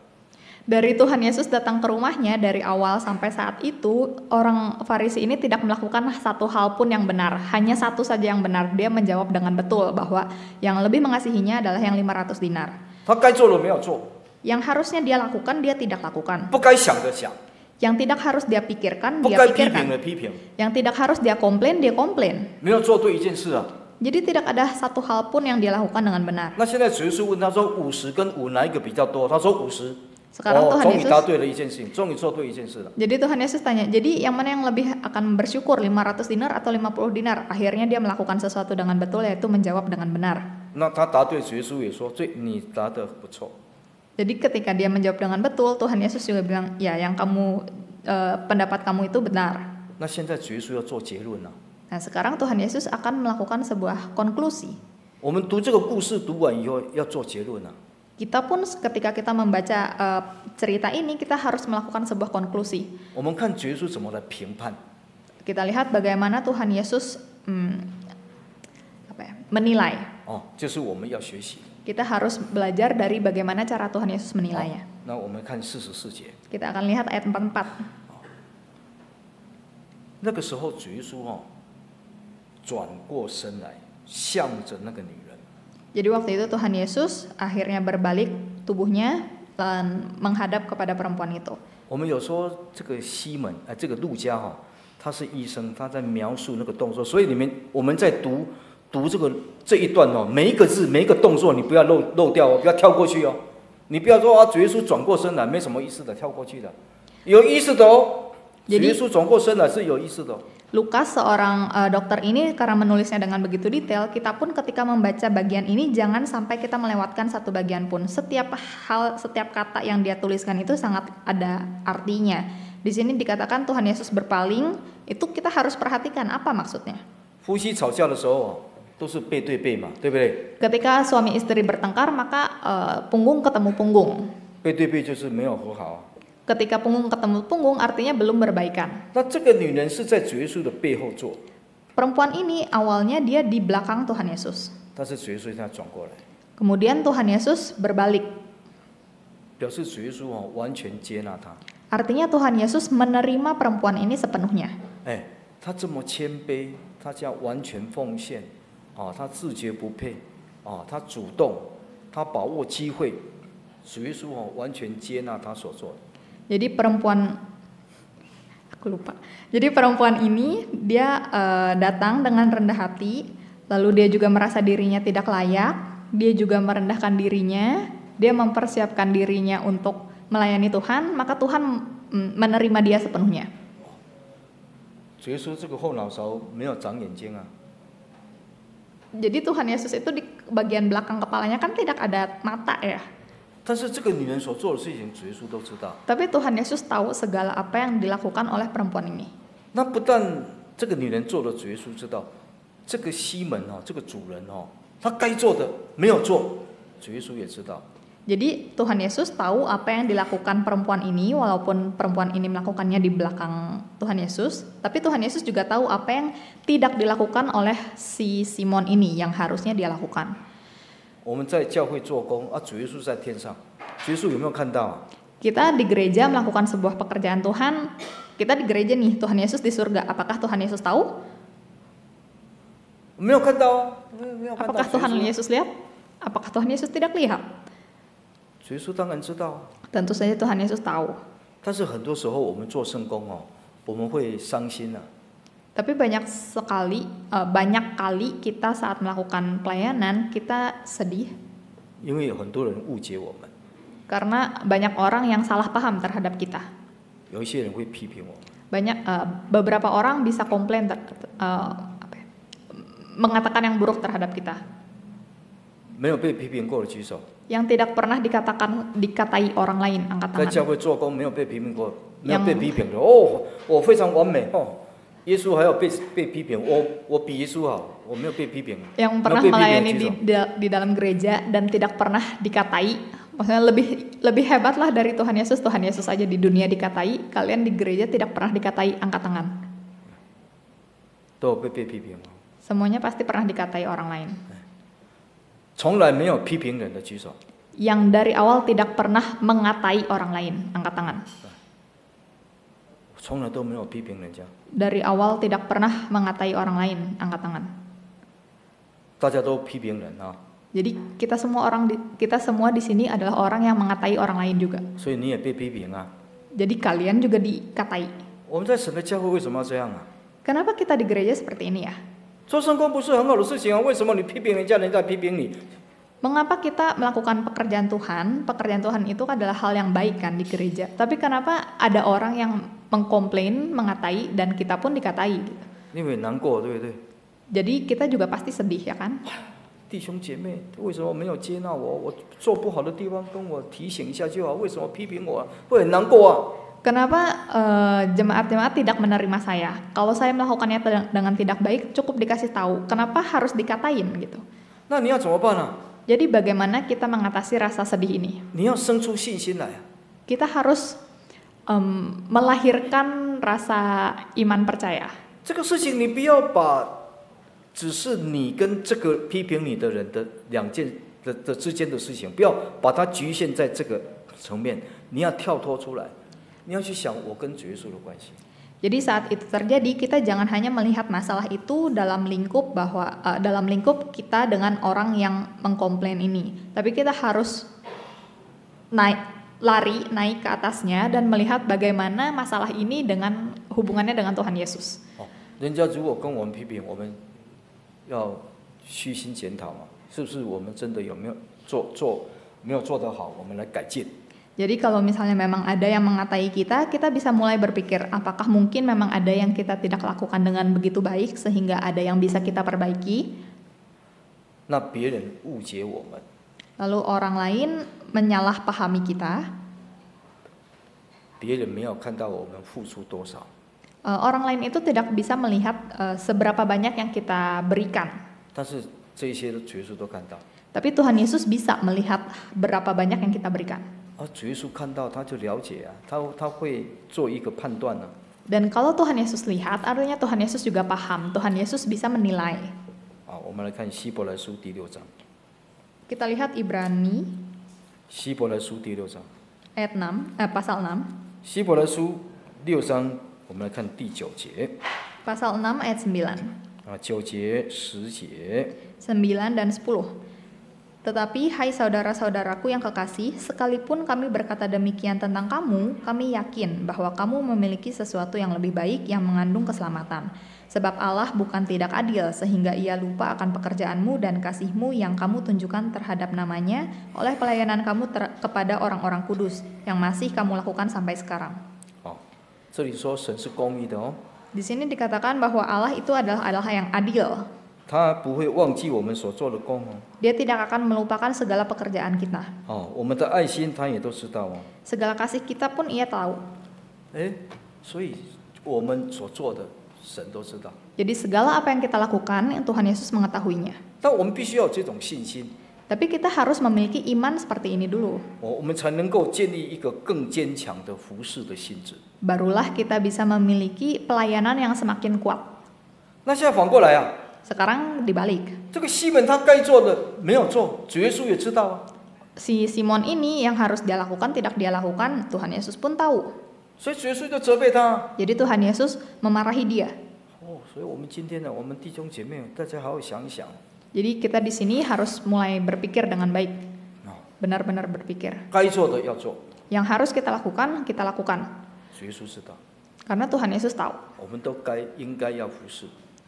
Dari Tuhan Yesus datang ke rumahnya dari awal sampai saat itu orang Farisi ini tidak melakukan satu hal pun yang benar, hanya satu saja yang benar. Dia menjawab dengan betul bahwa yang lebih mengasihinya adalah yang 500 dinar. 他该做的没有做， Yang harusnya dia lakukan dia tidak lakukan. 不该想的想， Yang tidak harus dia pikirkan 不 dia 该批评 pikirkan. 的批评， Yang tidak harus dia komplain dia komplain. 没有做对一件事啊。 Jadi tidak ada satu hal pun yang dia lakukan dengan benar. 那现在主耶稣问他说五十跟五哪一个比较多？他说五十。 Sekarang 哦， Tuhan 终于 Yesus 答对了一件事情，终于做对一件事了。 Jadi Tuhan Yesus tanya, jadi yang mana yang lebih akan bersyukur 500 dinar atau 50 dinar? Akhirnya dia melakukan sesuatu dengan betul yaitu menjawab dengan benar. 那他答对，主耶稣也说：“最你答得不错。 Jadi ketika dia menjawab dengan betul, Tuhan Yesus juga bilang, ya yang kamu eh, pendapat kamu itu benar. ”那现在主耶稣要做结论了、 Nah sekarang Tuhan Yesus akan melakukan sebuah konklusi. 我们读这个故事读完以后要做结论了、 Kita pun ketika kita membaca eh, cerita ini kita harus melakukan sebuah konklusi. 我们看主耶稣怎么来评判。 Kita lihat bagaimana Tuhan Yesus hmm, apa ya, menilai. 哦，就是我们要学习。 Kita harus belajar dari bagaimana cara Tuhan Yesus menilainya. 那我们看四十四节， Kita akan lihat ayat 44. 那个时候主耶稣哦转过身来，向着那个女人， Jadi waktu itu Tuhan Yesus akhirnya berbalik tubuhnya dan menghadap kepada perempuan itu. 我们有说这个西门，呃，这个路加哈、他是医生，他在描述那个动作，所以你们我们在读读这个这一段哦，每一个字每一个动作你不要漏漏掉哦，不要跳过去哦，你不要说啊，主耶稣转过身来没什么意思的，跳过去的，有意思的哦，主耶稣转过身来是有意思的、哦。Lukas seorang eh, dokter ini karena menulisnya dengan begitu detail, kita pun ketika membaca bagian ini jangan sampai kita melewatkan satu bagian pun. Setiap hal, setiap kata yang dia tuliskan itu sangat ada artinya. Di sini dikatakan Tuhan Yesus berpaling, itu kita harus perhatikan apa maksudnya. 夫妻吵架的时候哦，都是背对背嘛，对不对？ Ketika suami istri bertengkar, maka eh, punggung ketemu punggung. 背对背就是没有和好啊。 Ketika punggung ketemu punggung artinya belum berbaikan. 那这个女人是在主耶稣的背后做， Perempuan ini awalnya dia di belakang Tuhan Yesus. 但是主耶稣现在转过来， Kemudian Tuhan Yesus berbalik. 表示主耶稣哦完全接纳她。 Artinya Tuhan Yesus menerima perempuan ini sepenuhnya. 哎，他这么谦卑，他这样完全奉献，啊，他自觉不配，啊，他主动，他把握机会，主耶稣哦完全接纳他所做的。 jadi perempuan aku lupa. Jadi perempuan ini dia uh, datang dengan rendah hati, lalu dia juga merasa dirinya tidak layak, dia juga merendahkan dirinya, dia mempersiapkan dirinya untuk melayani Tuhan, maka Tuhan mm, menerima dia sepenuhnya. Jadi Tuhan Yesus itu di bagian belakang kepalanya kan tidak ada mata ya. 但是这个女人所做的事情，主耶稣都知道。 Tapi Tuhan Yesus tahu segala apa yang dilakukan oleh perempuan ini. 那不但这个女人做了，主耶稣知道，这个西门哦，这个主人哦，他该做的没有做，主耶稣也知道。 Jadi Tuhan Yesus tahu apa yang dilakukan perempuan ini walaupun perempuan ini melakukannya di belakang Tuhan Yesus, tapi Tuhan Yesus juga tahu apa yang tidak dilakukan oleh si Simon ini yang harusnya dia lakukan. 我们在教会做工啊，主耶稣在天上，主耶稣有没有看到啊？ Kita di gereja melakukan sebuah pekerjaan Tuhan, kita di gereja nih, Tuhan Yesus di surga. Apakah Tuhan Yesus tahu? 没有看到啊，没有没有看到。 Apakah 主耶 Tuhan 稣 Yesus lihat? Apakah Tuhan Yesus tidak lihat? 主耶稣当然知道啊， Tentu saja Tuhan Yesus tahu. 但是很多时候我们做圣工哦，我们会伤心啊， Tapi banyak sekali, eh, banyak kali kita saat melakukan pelayanan kita sedih 因为有很多人误解我们， karena banyak orang yang salah paham terhadap kita. 有一些人会批评我们。 Banyak eh, beberapa orang bisa komplain ter- eh, apa ya, mengatakan yang buruk terhadap kita. 没有被批评过的举手， Yang tidak pernah dikatakan dikatai orang lain angkat 在 tangan. 教会做工没有被批评过，没有yang- 被批评的哦，我非常完美哦。 耶稣还要被被批评，我我比耶稣好，我没有被批评。 Yang 没有 pernah 被批评 melayani 的举 di, 手。 da- di dalam gereja dan tidak pernah dikatai. Maksudnya lebih lebih hebatlah dari Tuhan Yesus. Tuhan Yesus aja di dunia dikatai, kalian di gereja tidak pernah dikatai angkat tangan. 都有被被批评哦， Semuanya pasti pernah dikatai orang lain. 从来没有批评人的举手。 Yang dari awal tidak pernah mengatai orang lain, angkat tangan. 从来都没有批评人家， Dari awal tidak pernah mengatai orang lain, angkat tangan. 大家都批评人啊， Jadi kita semua orang di, kita semua di sini adalah orang yang mengatai orang lain juga. 所以你也被批评啊。 Jadi kalian juga dikatai. 我们在神的教会为什么要这样啊？ Kenapa kita di gereja seperti ini ya? 做圣工不是很好的事情啊？为什么你批评人家，人家批评你？ Mengapa kita melakukan pekerjaan Tuhan? Pekerjaan Tuhan itu adalah hal yang baik kan di gereja. Tapi kenapa ada orang yang mengkomplain, mengatai, dan kita pun dikatai? Gitu. 因为难过，对不对？ Jadi kita juga pasti sedih ya kan? 弟兄姐妹，为什么没有接纳我？我做不好的地方跟我提醒一下就好，为什么批评我、啊？会很难过啊！ Kenapa eh, jemaat-jemaat tidak menerima saya? Kalau saya melakukannya te- dengan tidak baik, cukup dikasih tahu. Kenapa harus dikatain gitu? 那你要怎么办啊？ Jadi bagaimana kita mengatasi rasa sedih ini? 你要生出信心来啊！ Kita harus em, melahirkan rasa iman percaya. 这个事情你不要把只是你跟这个批评你的人的两件的的之间的事情，不要把它局限在这个层面，你要跳脱出来，你要去想我跟主耶稣的关系。 Jadi saat itu terjadi, kita jangan hanya melihat masalah itu dalam lingkup bahwa eh, dalam lingkup kita dengan orang yang mengkomplain ini, tapi kita harus naik lari naik ke atasnya dan melihat bagaimana masalah ini dengan hubungannya dengan Tuhan Yesus. 哦，人家如果跟我们批评，我们要虚心检讨嘛，是不是我们真的有没有做做没有做得好，我们来改进。 jadi kalau misalnya memang ada yang mengatai kita, kita bisa mulai berpikir apakah mungkin memang ada yang kita tidak lakukan dengan begitu baik sehingga ada yang bisa kita perbaiki. Lalu orang lain menyalahpahami kita. Eh, orang lain itu tidak bisa melihat eh, seberapa banyak yang kita berikan. Tapi Tuhan Yesus bisa melihat berapa banyak yang kita berikan. 而主耶稣看到，他就了解啊，他他会做一个判断呢、 Dan kalau Tuhan Yesus lihat, artinya Tuhan Yesus juga paham. Tuhan Yesus bisa menilai. 啊。我们来看希伯来书第六章， Kita lihat Ibrani 希伯来书第六章， ayat 6, eh, pasal 6. 希伯来书六章，我们来看第九节 Pasal 6 ayat 9. 啊，九节、十节。 9 dan 10. Tetapi hai saudara-saudaraku yang kekasih, sekalipun kami berkata demikian tentang kamu, kami yakin bahwa kamu memiliki sesuatu yang lebih baik yang mengandung keselamatan. Sebab Allah bukan tidak adil sehingga ia lupa akan pekerjaanmu dan kasihmu yang kamu tunjukkan terhadap namanya oleh pelayanan kamu kepada orang-orang kudus yang masih kamu lakukan sampai sekarang. Oh, di sini dikatakan bahwa Allah itu adalah Allah yang adil. 他不会忘记我们所做的功哦。 Dia tidak akan melupakan segala pekerjaan kita. 哦，我们的爱心他也都知道哦。 Segala kasih kita pun ia tahu. 哎，所以我们所做的神都知道， Jadi segala apa yang kita lakukan, Tuhan Yesus mengetahuinya. 但我们必须要有这种信心， Tapi kita harus memiliki iman seperti ini dulu. 我我们才能够建立一个更坚强的服侍的性质。 Barulah kita bisa memiliki pelayanan yang semakin kuat. 那现在反过来啊， Sekarang dibalik. 这个西门他该做的没有做，主耶稣也知道啊。 Si Simon ini yang harus dia lakukan tidak dia lakukan, Tuhan Yesus pun tahu. 所以主耶稣就责备他。 Jadi Tuhan Yesus memarahi dia. 哦，所以我们今天呢，我们弟兄姐妹，大家好好想一想。 Jadi kita di sini harus mulai berpikir dengan baik. 哦， Benar-benar berpikir. 该做的要做， Yang harus kita lakukan, kita lakukan. 主耶稣知道， Karena Tuhan Yesus tahu.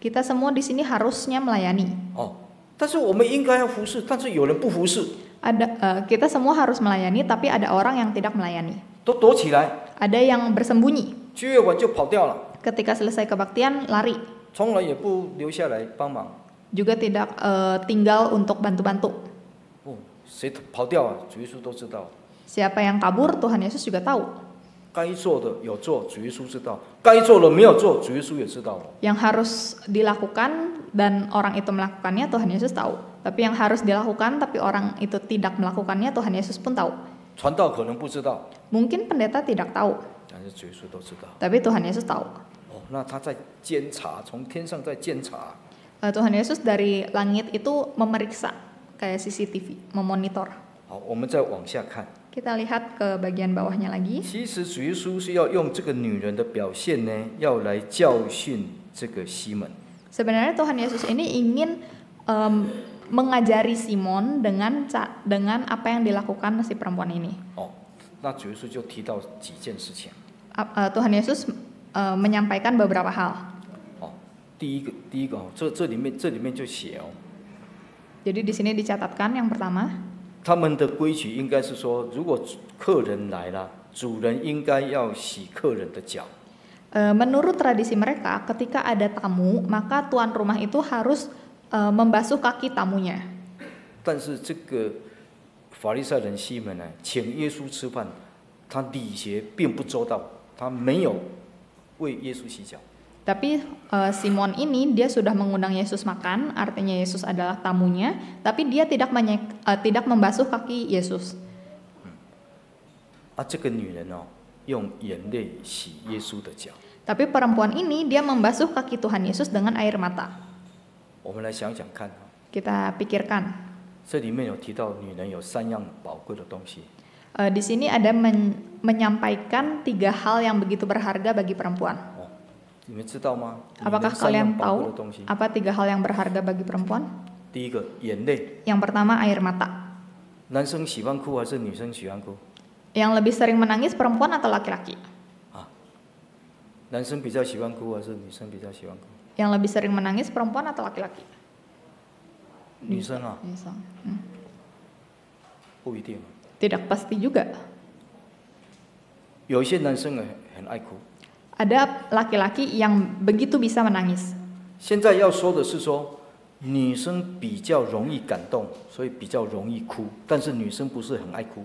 Kita semua di sini harusnya melayani. Oh, ada uh, eh, kita semua harus melayani tapi ada orang yang tidak melayani. Ada yang bersembunyi. Ketika selesai kebaktian lari. Juga tidak uh, tinggal untuk bantu-bantu. Oh, siapa yang kabur Tuhan Yesus juga tahu. 该做的有做，主耶稣知道；该做的没有做，主耶稣也知道。 Yang harus dilakukan dan orang itu melakukannya, Tuhan Yesus tahu. Tapi yang harus dilakukan tapi orang itu tidak melakukannya, Tuhan Yesus pun tahu. 传道可能不知道， Mungkin pendeta tidak tahu, 但是主耶稣都知道。 tapi Tuhan Yesus tahu. 哦，那他在监察，从天上在监察。 Eh, Tuhan Yesus dari langit itu memeriksa kayak CCTV, memonitor. 好，我们再往下看。 Kita lihat ke bagian bawahnya lagi. 其实主耶稣是要用这个女人的表现呢，要来教训这个西门。 Sebenarnya Tuhan Yesus ini ingin em, mengajari Simon dengan ca- dengan apa yang dilakukan si perempuan ini. 哦，那主耶稣就提到几件事情。 A- eh, Tuhan Yesus eh, menyampaikan beberapa hal. 哦，第一个，第一个哦，这这里面这里面就写哦， Jadi di sini dicatatkan yang pertama, 他们的规矩应该是说，如果客人来了，主人应该要洗客人的脚。eh, menurut tradisi mereka, ketika ada tamu, maka tuan rumah itu harus eh, membasuh kaki tamunya. 但是这个法利赛人西门呢，请耶稣吃饭，他礼节并不周到，他没有为耶稣洗脚。Tapi eh, Simon ini dia sudah mengundang Yesus makan, artinya Yesus adalah tamunya, tapi dia tidak menye- eh, tidak membasuh kaki Yesus. 啊，这个女人哦，用眼泪洗耶稣的脚。 Tapi perempuan ini dia membasuh kaki Tuhan Yesus dengan air mata. 我们来想想看啊， Kita pikirkan. 这里面有提到女人有三样宝贵的东西。 Eh, di sini ada men- menyampaikan tiga hal yang begitu berharga bagi perempuan. 哦，你们知道吗？女 Apakah 人三样 kalian 宝贵 tahu 的东西。 apa tiga hal yang berharga bagi perempuan? 第一个，眼泪。 Yang pertama air mata. 男生喜欢哭还是女生喜欢哭？ Yang lebih sering menangis perempuan atau laki-laki? 男生比较喜欢哭还是女生比较喜欢哭？ Yang lebih sering menangis perempuan atau laki-laki? 女生啊， Bisa. Hmm. 不一定。 Tidak pasti juga. 有一些男生很很爱哭。 Ada laki-laki yang begitu bisa menangis. 现在要说的是说，女生比较容易感动，所以比较容易哭，但是女生不是很爱哭。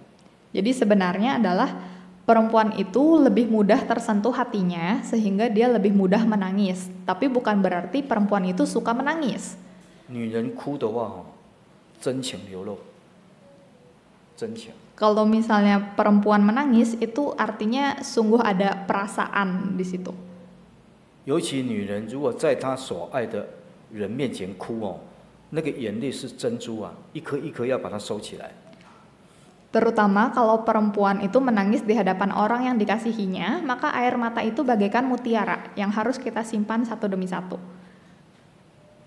Jadi sebenarnya adalah perempuan itu lebih mudah tersentuh hatinya sehingga dia lebih mudah menangis. Tapi bukan berarti perempuan itu suka menangis. 女人哭的话，哦，真情流露，真情。 Kalau misalnya perempuan menangis itu artinya sungguh ada perasaan di situ. 尤其女人如果在她所爱的人面前哭哦，那个眼泪是珍珠啊，一颗一颗要把它收起来。 Terutama kalau perempuan itu menangis di hadapan orang yang dikasihinya, maka air mata itu bagaikan mutiara yang harus kita simpan satu demi satu.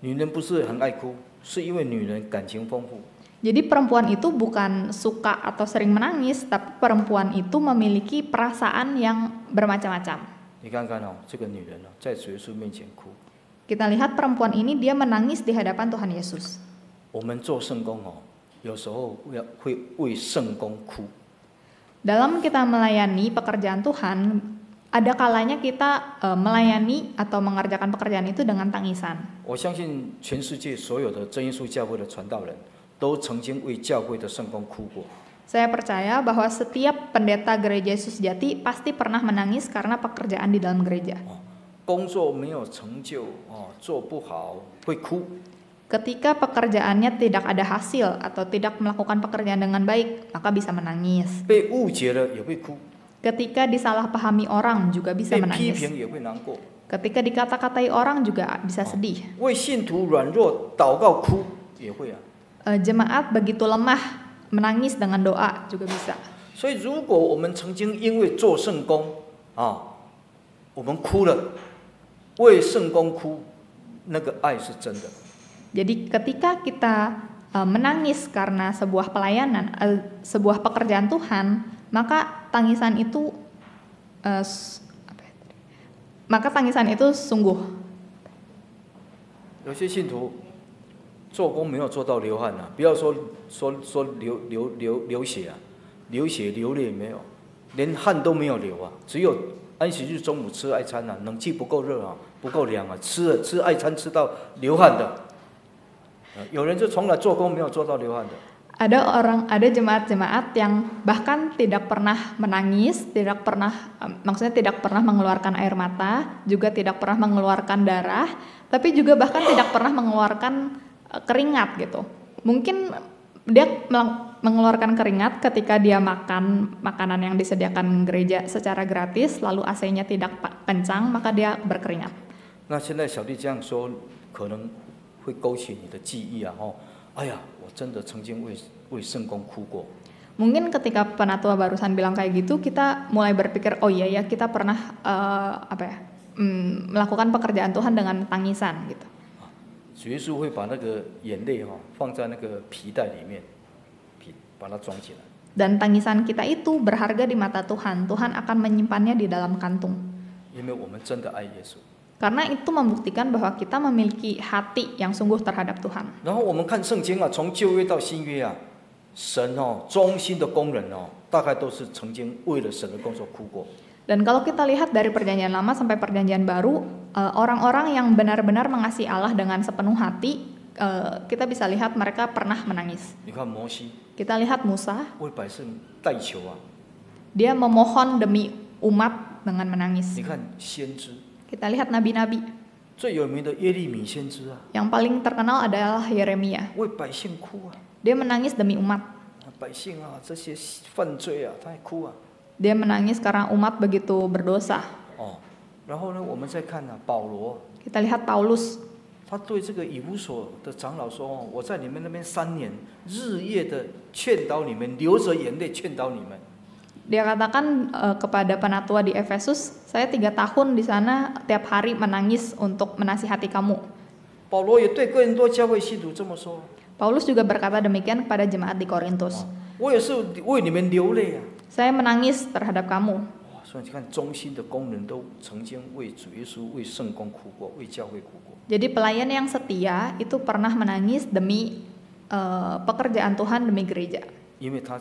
女人不是很爱哭，是因为女人感情丰富。 Jadi perempuan itu bukan suka atau sering menangis, tapi perempuan itu memiliki perasaan yang bermacam-macam. 你看看哦，这个女人哦，在主耶稣面前哭。 Kita lihat perempuan ini dia menangis di hadapan Tuhan Yesus. 我们做圣工哦，有时候要会为圣工哭。 Dalam kita melayani pekerjaan Tuhan, ada kalanya kita eh, melayani atau mengerjakan pekerjaan itu dengan tangisan. 我相信全世界所有的真耶稣教会的传道人 都曾经为教会的圣工哭过。 Saya percaya bahwa setiap pendeta gereja Yesus Jati pasti pernah menangis karena pekerjaan di dalam gereja. 工作没有成就哦，做不好会哭。 Ketika pekerjaannya tidak ada hasil atau tidak melakukan pekerjaan dengan baik, maka bisa menangis. 被误解了也会哭， Ketika disalahpahami orang juga bisa 被批 menangis. 评也会难过， Ketika dikata-katai orang juga bisa sedih. 为信徒软弱祷告哭也会啊。 Eh, Jemaat begitu lemah menangis dengan doa juga bisa. 所以，如果我们曾经因为做圣工啊，我们哭了，为圣工哭，那个爱是真的。 Jadi ketika kita eh, menangis karena sebuah pelayanan, eh, sebuah pekerjaan Tuhan, maka tangisan itu eh, s- apa ya tadi? maka tangisan itu sungguh. 有些信徒 做工没有做到流汗啊，不要说说说流流流流血啊，流血流泪没有，连汗都没有流啊，只有安息日中午吃爱餐啊，冷气不够热啊，不够凉啊，吃了吃爱餐吃到流汗的，有人就从来做工没有做到流汗的，Ada orang, ada jemaat-jemaat yang bahkan tidak pernah menangis, tidak pernah, maksudnya tidak pernah mengeluarkan air mata, juga tidak pernah mengeluarkan darah, tapi juga bahkan tidak pernah mengeluarkan keringat gitu. Mungkin dia mel- mengeluarkan keringat ketika dia makan makanan yang disediakan gereja secara gratis, lalu AC-nya tidak pa- kencang, maka dia berkeringat. 那现在小弟这样说，可能会勾起你的记忆啊，哦，哎呀，我真的曾经为为圣公哭过。 Mungkin ketika penatua barusan bilang kayak gitu, kita mulai berpikir, oh iya ya kita pernah eh, apa ya mm, melakukan pekerjaan Tuhan dengan tangisan gitu. 主耶稣会把那个眼泪哈、放在那个皮带里面，皮把它装起来。Dan tangisan kita itu berharga di mata Tuhan. Tuhan akan menyimpannya di dalam kantung. 因为我们真的爱耶稣。Karena itu membuktikan bahwa kita memiliki hati yang sungguh terhadap Tuhan. 然后我们看圣经啊，从旧约到新约啊，神哦，忠心的工人哦，大概都是曾经为了神的工作哭过。Dan kalau kita lihat dari perjanjian lama sampai perjanjian baru, eh, orang-orang yang benar-benar mengasihi Allah dengan sepenuh hati, eh, kita bisa lihat mereka pernah menangis. 你看摩西 Kita lihat Musa, 为百姓代求啊， dia memohon demi umat dengan menangis. 你看先知 Kita lihat nabi-nabi. 最有名的耶利米先知啊， Yang paling terkenal adalah Yeremia. 为百姓哭啊， Dia menangis demi umat. 百姓啊这些犯罪啊，他也哭啊。 Dia menangis karena umat begitu berdosa. 哦，然后呢，我们再看呢、保罗 Kita lihat Paulus. 他对这个以弗所的长老说：“哦，我在你们那边三年，日夜的劝导你们，流着眼泪劝导你们。 Dia katakan eh, kepada penatua di Efesus, saya tiga tahun di sana tiap hari menangis untuk menasihati kamu. 保罗也对哥林多教会信徒这么说 Paulus juga berkata demikian kepada jemaat di Korintus. 我也是为你们流泪啊。 Saya menangis terhadap kamu. 哇，所以你看，忠心的工人都曾经为主耶稣、为圣公哭过，为教会哭过。 Jadi pelayan yang setia itu pernah menangis demi eh, pekerjaan Tuhan demi gereja. 因为他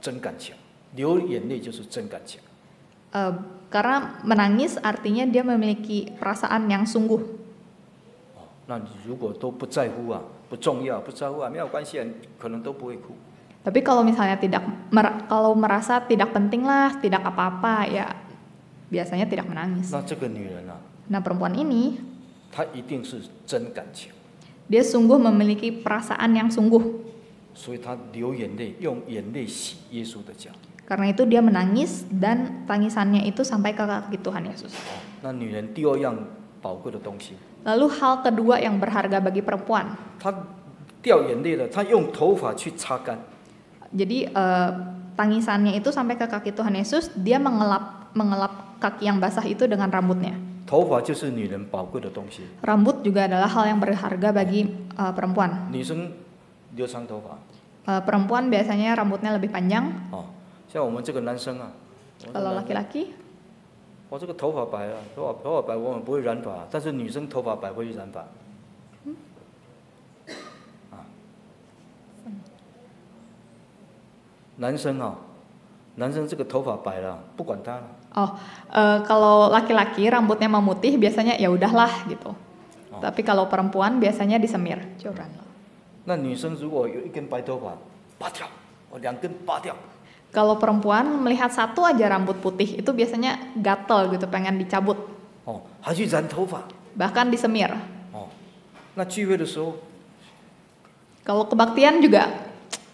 真感情，流眼泪就是真感情。 Eh, karena menangis artinya dia memiliki perasaan yang sungguh. 哦，那你如果都不在乎啊，不重要，不在乎啊，没有关系啊，可能都不会哭。 Tapi kalau misalnya tidak mer- kalau merasa tidak penting lah, tidak apa-apa ya biasanya tidak menangis. 那这个女人啊， Nah perempuan ini 她一定是真感情， dia sungguh memiliki perasaan yang sungguh. 所以她流眼泪，用眼泪洗耶稣的脚。 Karena itu dia menangis dan tangisannya itu sampai ke kaki Tuhan Yesus. 哦，那女人第二样宝贵的东西， Lalu hal kedua yang berharga bagi perempuan, 她掉眼泪了，她用头发去擦干。 Jadi eh, tangisannya itu sampai ke kaki Tuhan Yesus, dia mengelap mengelap kaki yang basah itu dengan rambutnya. 头发就是女人宝贵的东西。 Rambut juga adalah hal yang berharga bagi eh, perempuan. 女生留长头发， Eh, perempuan biasanya rambutnya lebih panjang. 哦，像我们这个男生啊，我这个 Kalau 男生 laki-laki 我这个头发白啊，头发头发白我们不会染发，但是女生头发白会染发。 男生啊，男生这个头发白了，不管他了， Oh, eh, kalau laki-laki rambutnya memutih biasanya ya udahlah gitu. Oh. Tapi kalau perempuan biasanya disemir. Coba. 那女生如果有一根白头发，拔掉，哦，两根拔掉， Kalau perempuan melihat satu aja rambut putih itu biasanya gatel gitu, pengen dicabut, 哦，还去染头发， bahkan disemir. 哦，那聚会的时候， Kalau kebaktian juga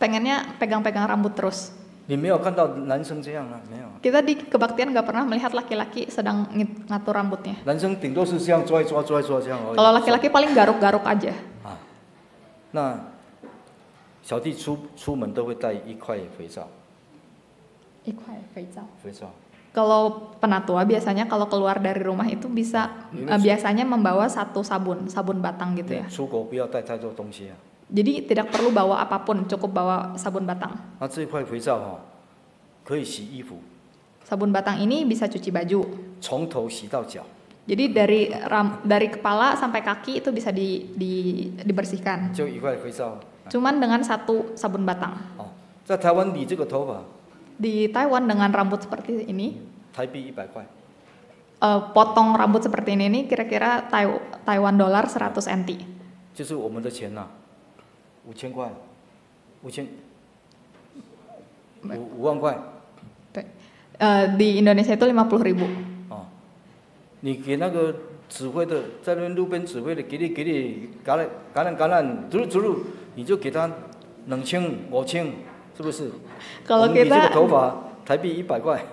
pengennya pegang-pegang rambut terus. 你没有看到男生这样啊？没有， Kita di kebaktian nggak pernah melihat laki-laki sedang ngit- ngatur rambutnya. 男生顶多是这样抓一抓，抓一抓这样而已。 Kalau laki-laki paling garuk-garuk aja. 啊，那小弟出出门都会带一块肥皂，肥皂。 Kalau penatua biasanya kalau keluar dari rumah itu bisa Ini eh, biasanya membawa satu sabun, sabun batang gitu ya. 出国不要带太多东西啊。 Jadi tidak perlu bawa apapun, cukup bawa sabun batang. 那这块肥皂哈、可以洗衣服， Sabun batang ini bisa cuci baju. 从头洗到脚。 Jadi dari ram, dari kepala sampai kaki itu bisa di, di- dibersihkan. 就一块肥皂。 Cuman dengan satu sabun batang. 哦，在台湾理这个头发， Di Taiwan dengan rambut seperti ini, 台币一百块， eh, potong rambut seperti ini nih kira-kira Tai- Taiwan dolar 100 NT. 就是我们的钱呐、 五千块，五千，五五万块。对，呃 di Indonesia itu 50 ribu. 哦。你给那个指挥的，在那边路边指挥的，给你给你感染感染感染，走路走路，你就给他两千五千，是不是？们理这个头发台币一百块，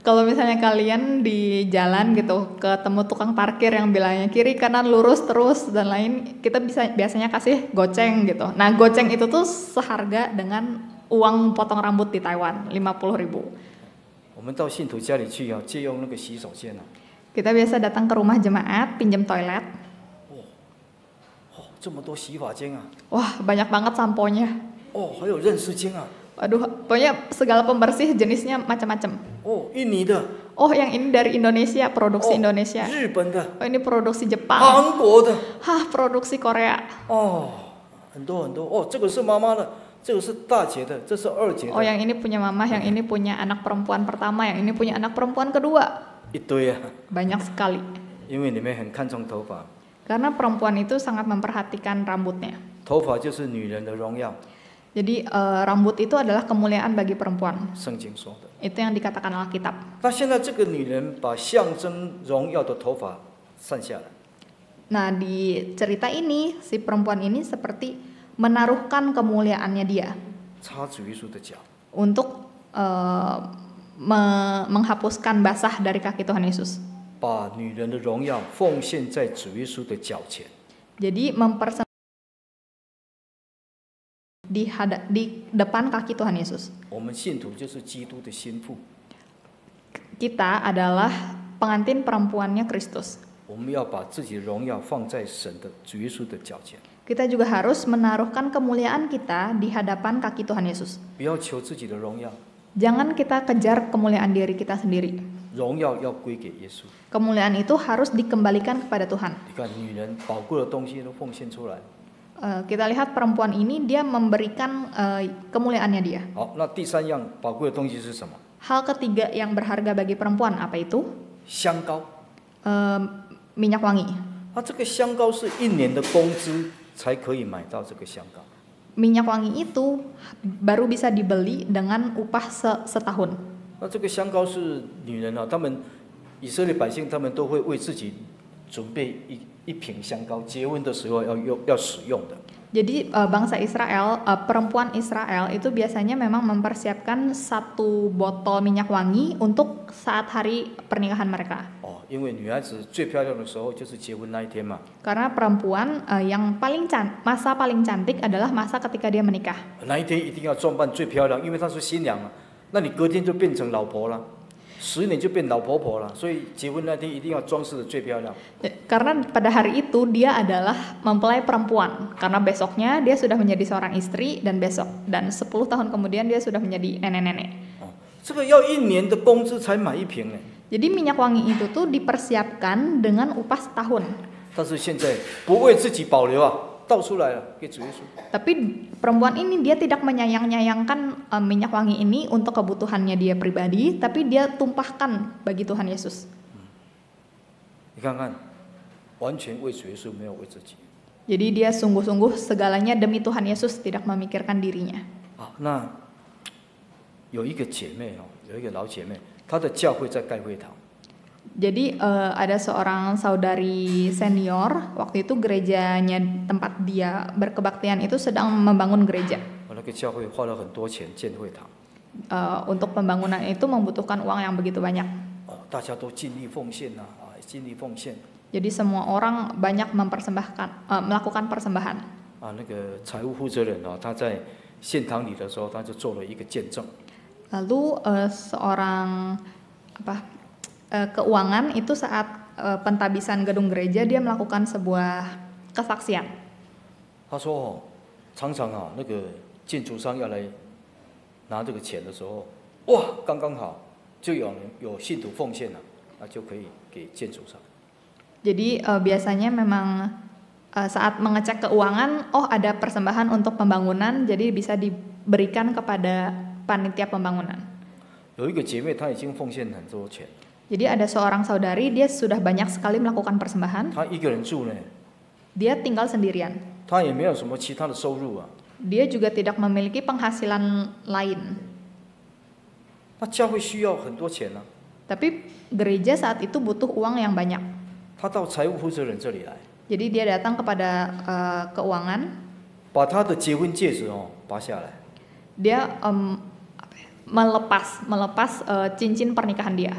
Kalau misalnya kalian di jalan gitu ketemu tukang parkir yang bilangnya kiri kanan lurus terus dan lain, kita bisa biasanya kasih goceng gitu. Nah, goceng itu tuh seharga dengan uang potong rambut di Taiwan, 50 ribu. Kita biasa datang ke rumah jemaat, pinjam toilet. Oh, Wah, banyak banget samponya. Oh, Aduh, pokoknya segala pembersih jenisnya macam-macam. 哦，印尼的， Oh yang ini dari Indonesia, produksi 哦 Indonesia. 日本的， Oh ini produksi Jepang. 韩国的， Hah produksi Korea. 哦，很多很多，哦，这个是妈妈的，这个是大姐的，这是二姐 Oh 的， yang ini punya mama, yang ini punya anak perempuan pertama, yang ini punya anak perempuan kedua. 一堆啊， Banyak sekali. 因为你们很看重头发， Karena perempuan itu sangat memperhatikan rambutnya. Jadi uh, rambut itu adalah kemuliaan bagi perempuan. Itu yang dikatakan Alkitab. Nah di cerita ini si perempuan ini seperti menaruhkan kemuliaannya dia. Untuk uh, me menghapuskan basah dari kaki Tuhan Yesus. Jadi mempersembahkan di hada, di depan kaki Tuhan Yesus. Kita adalah pengantin perempuannya Kristus. Kita juga harus menaruhkan kemuliaan kita di hadapan kaki Tuhan Yesus. Jangan kita kejar kemuliaan diri kita sendiri. Kemuliaan itu harus dikembalikan kepada Tuhan. 你看，女人宝贵的东西都奉献出来。 Eh, kita lihat perempuan ini dia memberikan eh, kemuliaannya dia. 好，那第三样宝贵的东西是什么？ Hal ketiga yang berharga bagi perempuan apa itu? 香膏。 Eh, minyak wangi. 啊，这个香膏是一年的工资才可以买到这个香膏。 Minyak wangi itu baru bisa dibeli dengan upah se- setahun. 那这个香膏是女人啊，他们以色列百姓他们都会为自己 准备一一瓶香膏，结婚的时候要用要使用的。 Jadi eh, bangsa Israel, eh, perempuan Israel itu biasanya memang mempersiapkan satu botol minyak wangi untuk saat hari pernikahan mereka. 哦， 因为女孩子最漂亮的时候就是结婚那一天嘛， Karena perempuan eh, yang paling can masa paling cantik adalah masa ketika dia menikah. 那一天一定要装扮最漂亮，因为她是新娘啊，那你隔天就变成老婆了， 十年就变老婆婆了，所以结婚那天一定要装饰的最漂亮。 Ya, Karena pada hari itu dia adalah mempelai perempuan. Karena besoknya dia sudah menjadi seorang istri dan besok dan 10 tahun kemudian dia sudah menjadi nenek-nenek. 哦，这个要一年的工资才买一瓶呢， Jadi minyak wangi itu tuh dipersiapkan dengan upah setahun. 但是现在不为自己保留啊， 倒出来了给主耶稣。 Tapi perempuan ini dia tidak menyayang-nyayangkan eh, minyak wangi ini untuk kebutuhannya dia pribadi, tapi dia tumpahkan bagi Tuhan Yesus. 你看看，完全为主耶稣，没有为自己 Jadi dia sungguh-sungguh segalanya demi Tuhan Yesus, tidak memikirkan dirinya. 啊。那有一个姐妹哦，有一个老姐妹，她的教会在盖会堂。 Jadi eh, ada seorang saudari senior waktu itu gerejanya tempat dia berkebaktian itu sedang membangun gereja. 我那个教会花了很多钱建会堂， Eh, untuk pembangunan itu membutuhkan uang yang begitu banyak. 哦，大家都尽力奉献呐、啊，尽力奉献 Jadi semua orang banyak mempersembahkan eh, melakukan persembahan. 啊。那个财务负责人哦，他在献堂礼的时候，他就做了一个见证。 Lalu eh, seorang apa eh, keuangan itu saat eh, pentabisan gedung gereja dia melakukan sebuah kesaksian. 他说哦，常常啊，那个建筑商要来拿这个钱的时候，哇，刚刚好就有人有信徒奉献了，那就可以给建筑商。 Jadi eh, biasanya memang eh, saat mengecek keuangan, oh ada persembahan untuk pembangunan, jadi bisa diberikan kepada panitia pembangunan. 有一个姐妹，她已经奉献很多钱， jadi ada seorang saudari dia sudah banyak sekali melakukan persembahan. Dia tinggal sendirian. Dia juga tidak memiliki penghasilan lain. Tapi gereja saat itu butuh uang yang banyak. Jadi dia datang kepada uh, keuangan. Dia um, melepas melepas uh, cincin pernikahan dia.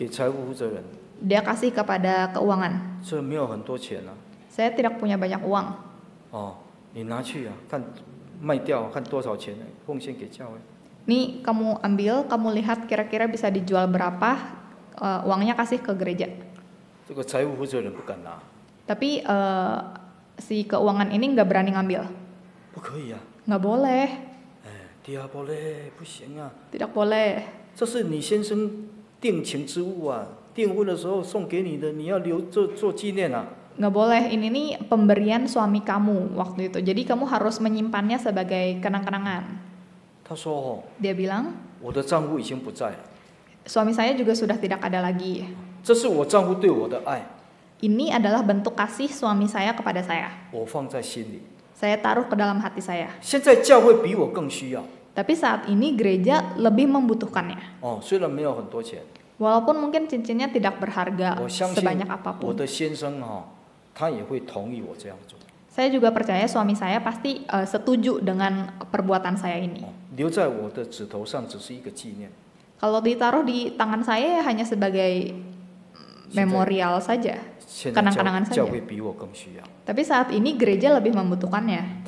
给财务负责人， Dia kasih kepada keuangan. 这没有很多钱啊， Saya tidak punya banyak uang. 哦，你拿去啊，看卖掉看多少钱呢，奉献给教会。 Nih kamu ambil, kamu lihat kira-kira bisa dijual berapa, eh, uangnya kasih ke gereja. 这个财务负责人不敢拿， Tapi eh, si keuangan ini nggak berani ngambil, 不可以啊， nggak boleh, 哎，第二波嘞，不行啊， tidak boleh. 这是你先生 定情之物啊，订婚的时候送给你的，你要留做做纪念啊。 Nggak boleh, ini nih pemberian suami kamu waktu itu. Jadi kamu harus menyimpannya sebagai kenang-kenangan. 他说哦， Dia bilang, 我的丈夫已经不在了， suami saya juga sudah tidak ada lagi. 这是我丈夫对我的爱， Ini adalah bentuk kasih suami saya kepada saya. 我放在心里。 Saya taruh ke dalam hati saya. Tapi saat ini gereja lebih membutuhkannya. Oh, Walaupun mungkin cincinnya tidak berharga sebanyak apa pun. Saya juga percaya suami saya pasti uh, setuju dengan perbuatan saya ini. Kalau ditaruh di tangan saya ya hanya mm, sebagai memorial saja, kenang-kenangan saja. Tapi saat ini gereja lebih membutuhkannya.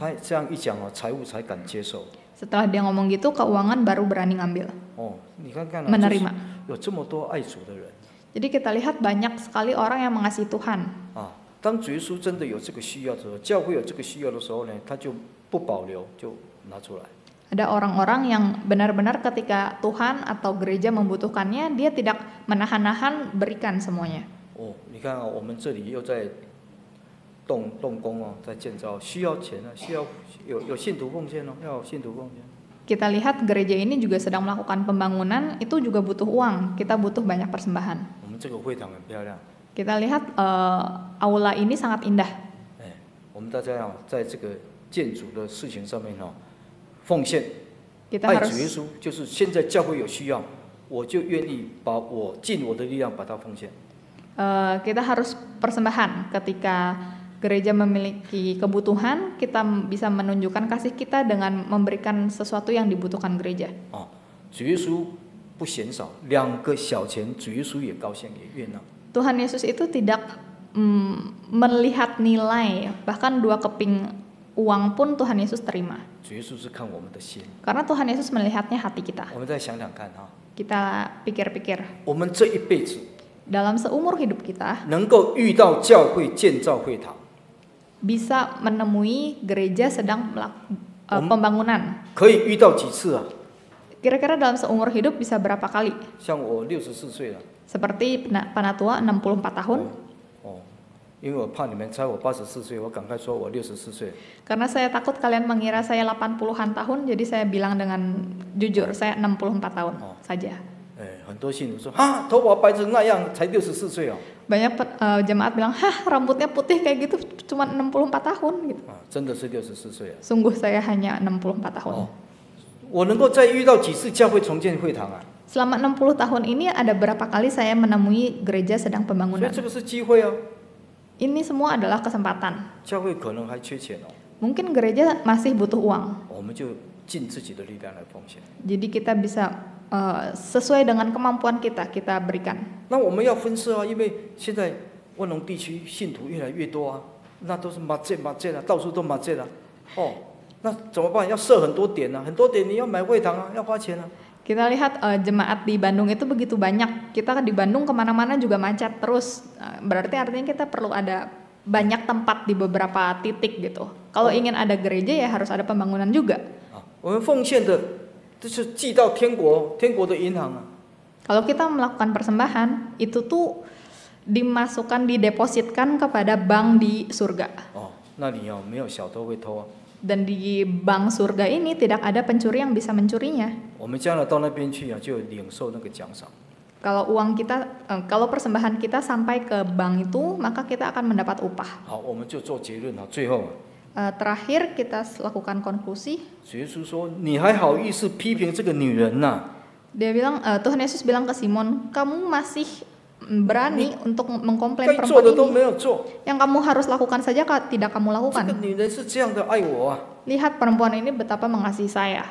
他这样一讲哦，财务才敢接受。 Setelah dia ngomong gitu, keuangan baru berani ngambil, 哦，你看看、啊， menerima. 就是有这么多爱主的人 Jadi kita lihat banyak sekali orang yang mengasihi Tuhan. 啊。当主耶稣真的有这个需要的时候，教会有这个需要的时候呢，他就不保留，就拿出来。 Ada orang-orang yang benar-benar ketika Tuhan atau gereja membutuhkannya, dia tidak menahan-nahan berikan semuanya. 哦，你看啊，我们这里又在 动动工哦，在建造，需要钱啊，需要有有信徒奉献哦，要有信徒奉献。 Kita lihat gereja ini juga sedang melakukan pembangunan, itu juga butuh uang. Kita butuh banyak persembahan. 我们这个会堂很漂亮， Kita lihat eh, aula ini sangat indah. 哎，我们大家要在这个建筑的事情上面哦，奉献 Kita 爱主耶 harus 稣，就是现在教会有需要，我就愿意把我尽我的力量把它奉献。 eh, kita harus persembahan ketika gereja memiliki kebutuhan, kita m- bisa menunjukkan kasih kita dengan memberikan sesuatu yang dibutuhkan gereja. 啊，主耶稣不嫌少，两个小钱，主耶稣也高兴，也悦纳。 Tuhan Yesus itu tidak mm, melihat nilai, bahkan dua keping uang pun Tuhan Yesus terima. 主耶稣是看我们的心。 Karena Tuhan Yesus melihatnya hati kita. 我们再想想看啊， Kita pikir-pikir, 我们这一辈子 dalam seumur hidup kita 能够遇到教会建造会堂， bisa menemui gereja sedang melak- eh, Om- pembangunan. 可以遇到几次啊？ Kira-kira dalam seumur hidup bisa berapa kali? 像我六十四岁了， Seperti pena- Panatua 64 tahun. 哦，因为我怕你们猜我八十四岁，我赶快说我六十四岁。 Karena saya takut kalian mengira saya 80-an tahun, jadi saya bilang dengan jujur, saya 64 tahun Oh. saja. 哎，很多信徒说啊，头发白成那样才六十四岁哦， Banyak pe- eh, jemaat bilang, hah rambutnya putih kayak gitu cuma 64 tahun gitu. 啊，真的是六十四岁啊。 Sungguh saya hanya 64 tahun. 哦，我能够再遇到几次教会重建会堂啊？ Selama 60 tahun ini ada berapa kali saya menemui gereja sedang 所以 pembangunan. 这个是机会啊。 Ini semua adalah kesempatan. 教会可能还缺钱哦， Mungkin gereja masih butuh uang. 我们就尽自己的力量来奉献。 Jadi kita bisa eh, sesuai dengan kemampuan kita kita berikan. 那我们要分社啊，因为现在万隆地区信徒越来越多啊，那都是马建马建啊，到处都马建啊。哦，那怎么办？要设很多点啊，很多点你要买会堂啊，要花钱啊。 Kita lihat eh, jemaat di Bandung itu begitu banyak. Kita di Bandung kemana-mana juga macet terus. Eh, berarti artinya kita perlu ada banyak tempat di beberapa titik gitu. Kalau ingin ada gereja ya harus ada pembangunan juga. 啊，我们奉献的， 这是寄到天国天国的银行啊。 Kalau kita melakukan persembahan itu tuh dimasukkan didepositkan kepada bank di surga. 哦，那里哦没有小偷会偷啊。 Dan di bank surga ini tidak ada pencuri yang bisa mencurinya. 我们将来到那边去啊，就有领受那个奖赏。 Kalau uang kita, eh, kalau persembahan kita sampai ke bank itu, maka kita akan mendapat upah. 好，我们就做结论啊。最后 Eh, terakhir kita lakukan konklusi. Dia bilang uh, Tuhan Yesus bilang ke Simon, kamu masih berani untuk mengkomplain perempuan ini. Yang kamu harus lakukan saja tidak kamu lakukan. Lihat perempuan ini betapa mengasihi saya.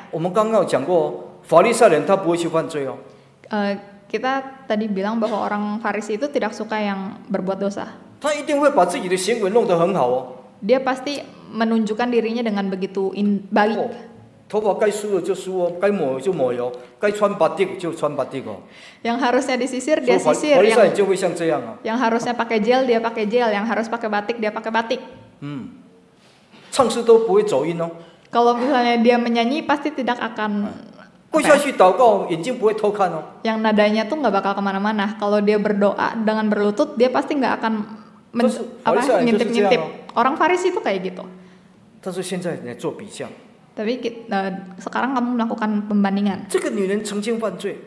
Uh, kita tadi bilang bahwa orang Farisi itu tidak suka yang berbuat dosa. Dia pasti menunjukkan dirinya dengan begitu in- baik. 哦，头发该梳的就梳哦，该抹就抹油，该穿巴蒂就穿巴蒂哦。 Yang harusnya disisir 所以 dia 法 sisir, 法利赛 yang 人就会像这样啊。 yang harusnya pakai gel dia pakai gel, yang harus pakai batik dia pakai batik. 嗯，唱诗都不会走音哦， Kalau misalnya dia menyanyi pasti tidak akan 跪下去祷告眼睛不会偷看哦。 yang nadanya tuh nggak bakal kemana-mana. Kalau dia berdoa dengan berlutut, dia pasti nggak akan men- Terus, apa Farisi itu ngintip-ngintip. sejarah. Orang Farisi itu kayak gitu. 但是现在来做比较， Tapi ki- eh, sekarang kamu melakukan pembandingan. 这个女人曾经犯罪，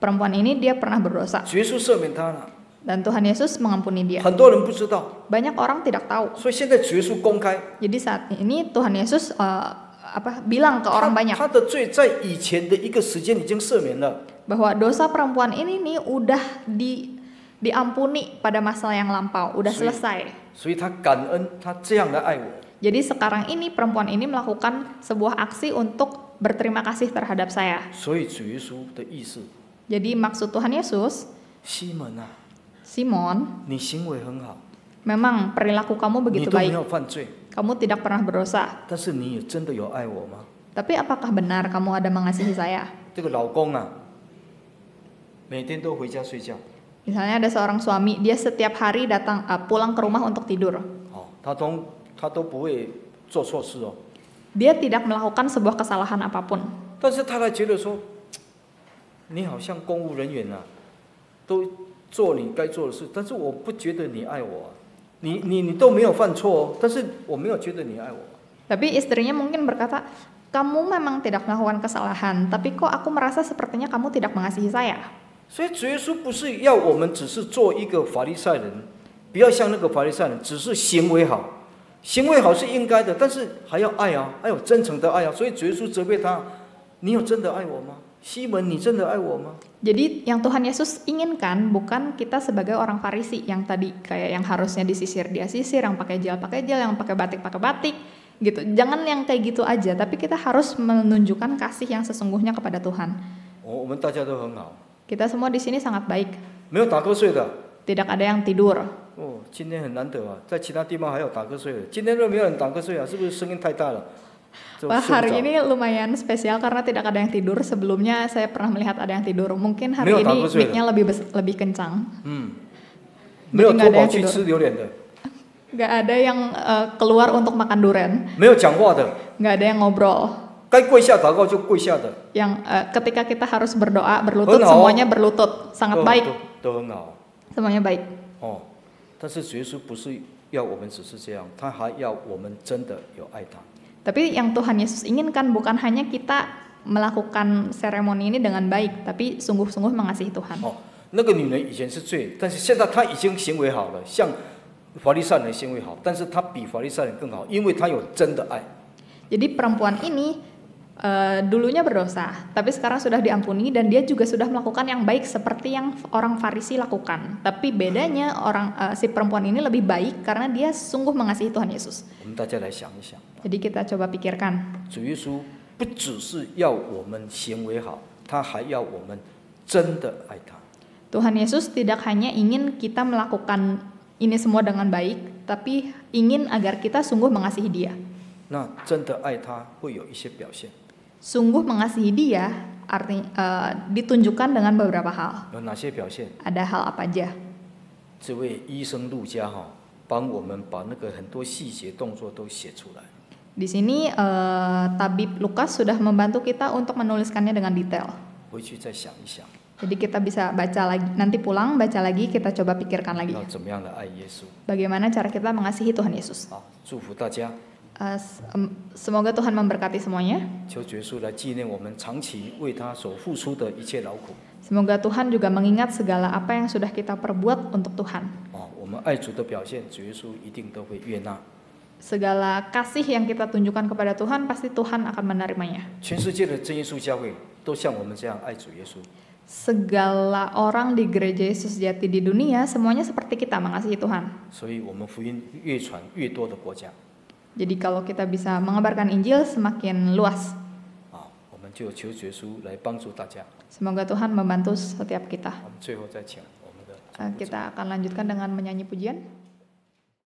Perempuan ini dia pernah berdosa 耶稣赦免她了， dan Tuhan Yesus mengampuni dia. 很多人不知道， Banyak orang tidak tahu. 所以现在主耶稣公开， Jadi saat ini Tuhan Yesus eh, apa bilang ke orang 他 banyak 他的罪在以前的一个时间已经赦免了， bahwa dosa perempuan ini nih udah di diampuni pada masa yang lampau, udah Sweet. selesai. 所以他感恩他这样的爱我。 jadi sekarang ini perempuan ini melakukan sebuah aksi untuk berterima kasih terhadap saya. Jadi maksud Tuhan Yesus, Simon, Simon memang perilaku kamu begitu baik. Kamu tidak pernah berdosa. Tapi apakah benar kamu ada mengasihi saya? Misalnya ada seorang suami, dia setiap hari datang uh, pulang ke rumah untuk tidur. 他都不会做错事哦，Dia tidak melakukan sebuah kesalahan apapun. 但是太太觉得说，你好像公务人员啊，都做你该做的事，但是我不觉得你爱我、啊，你你你都没有犯错哦，但是我没有觉得你爱我。Tapi istrinya mungkin berkata, kamu memang tidak melakukan kesalahan, tapi kok aku merasa sepertinya kamu tidak mengasihi saya. 所以主耶稣不是要我们只是做一个法利赛人，不要像那个法利赛人，只是行为好，行为好是应该的，但是还要爱啊，还有真诚的爱啊。所以主耶稣责备他：你有真的爱我吗？西门，你真的爱我吗？ Jadi yang Tuhan Yesus inginkan bukan kita sebagai orang Farisi yang tadi kayak yang harusnya disisir dia sisir, yang pakai gel pakai gel, yang pakai batik pakai batik, gitu. Jangan yang kayak gitu aja, tapi kita harus menunjukkan kasih yang sesungguhnya kepada Tuhan. 我我们大家都很好， Kita semua di sini sangat baik, 没有打瞌睡的， Tidak ada yang tidur. 哦，今天很难得啊，在其他地方还有打瞌睡的，今天都没有人打瞌睡啊，是不是声音太大了？就 Wah, 睡不 hari 着 ini lumayan spesial karena tidak ada yang tidur. Sebelumnya saya pernah melihat ada yang tidur. Mungkin hari Meo ini takut sih. mic-nya lebih bes- lebih kencang. 没有 Jadi 脱 nggak ada 跑 yang 去 tidur. 吃榴莲的， Gak ada yang eh, keluar untuk makan durian. 没有讲话的， Gak ada yang ngobrol. 该跪下祷告就跪下的， Yang eh, ketika kita harus berdoa berlutut Benar. semuanya berlutut. Sangat 都 baik. 都都很好 Semuanya baik. 哦。 但是耶稣不是要我们只是这样，他还要我们真的有爱他。Tapi yang Tuhan Yesus inginkan bukan hanya kita melakukan seremoni ini dengan baik, tapi sungguh-sungguh mengasihi Tuhan. 哦，那个女人以前是罪，但是现在她已经行为好了，像法利赛人行为好，但是她比法利赛人更好，因为她有真的爱。Jadi perempuan ini eh, dulunya berdosa, tapi sekarang sudah diampuni dan dia juga sudah melakukan yang baik seperti yang orang Farisi lakukan. Tapi bedanya orang eh, si perempuan ini lebih baik karena dia sungguh mengasihi Tuhan Yesus. 我们大家来想一想， Jadi kita coba pikirkan, 主耶稣不只是要我们行为好，他还要我们真的爱他。 Tuhan Yesus tidak hanya ingin kita melakukan ini semua dengan baik, tapi ingin agar kita sungguh mengasihi Dia. 那真的爱他会有一些表现， Sungguh mengasihi Dia arti eh, ditunjukkan dengan beberapa hal. 有哪些表现？ Ada hal apa aja? 这位医生陆家哈、帮我们把那个很多细节动作都写出来。 Di sini eh, tabib Lukas sudah membantu kita untuk menuliskannya dengan detail. 回去再想一想， Jadi kita bisa baca lagi, nanti pulang baca lagi, kita coba pikirkan lagi. 要怎么样的爱耶稣 Bagaimana cara kita mengasihi Tuhan Yesus. 啊！祝福大家， Eh, s- em, semoga Tuhan memberkati semuanya. 求耶稣来纪念我们长期为他所付出的一切劳苦 Semoga Tuhan juga mengingat segala apa yang sudah kita perbuat untuk Tuhan. 啊！我们爱主的表现，主耶稣一定都会悦纳。 Segala kasih yang kita tunjukkan kepada Tuhan pasti Tuhan akan menerimanya. 全世界的真耶稣教会都像我们这样爱主耶稣， Segala orang di gereja Yesus Jati di dunia semuanya seperti kita mengasihi Tuhan. 所以我们福音越传越多的国家 jadi kalau kita bisa mengabarkan Injil semakin luas. Ah, Semoga Tuhan membantu setiap kita. Kita akan lanjutkan dengan menyanyi pujian.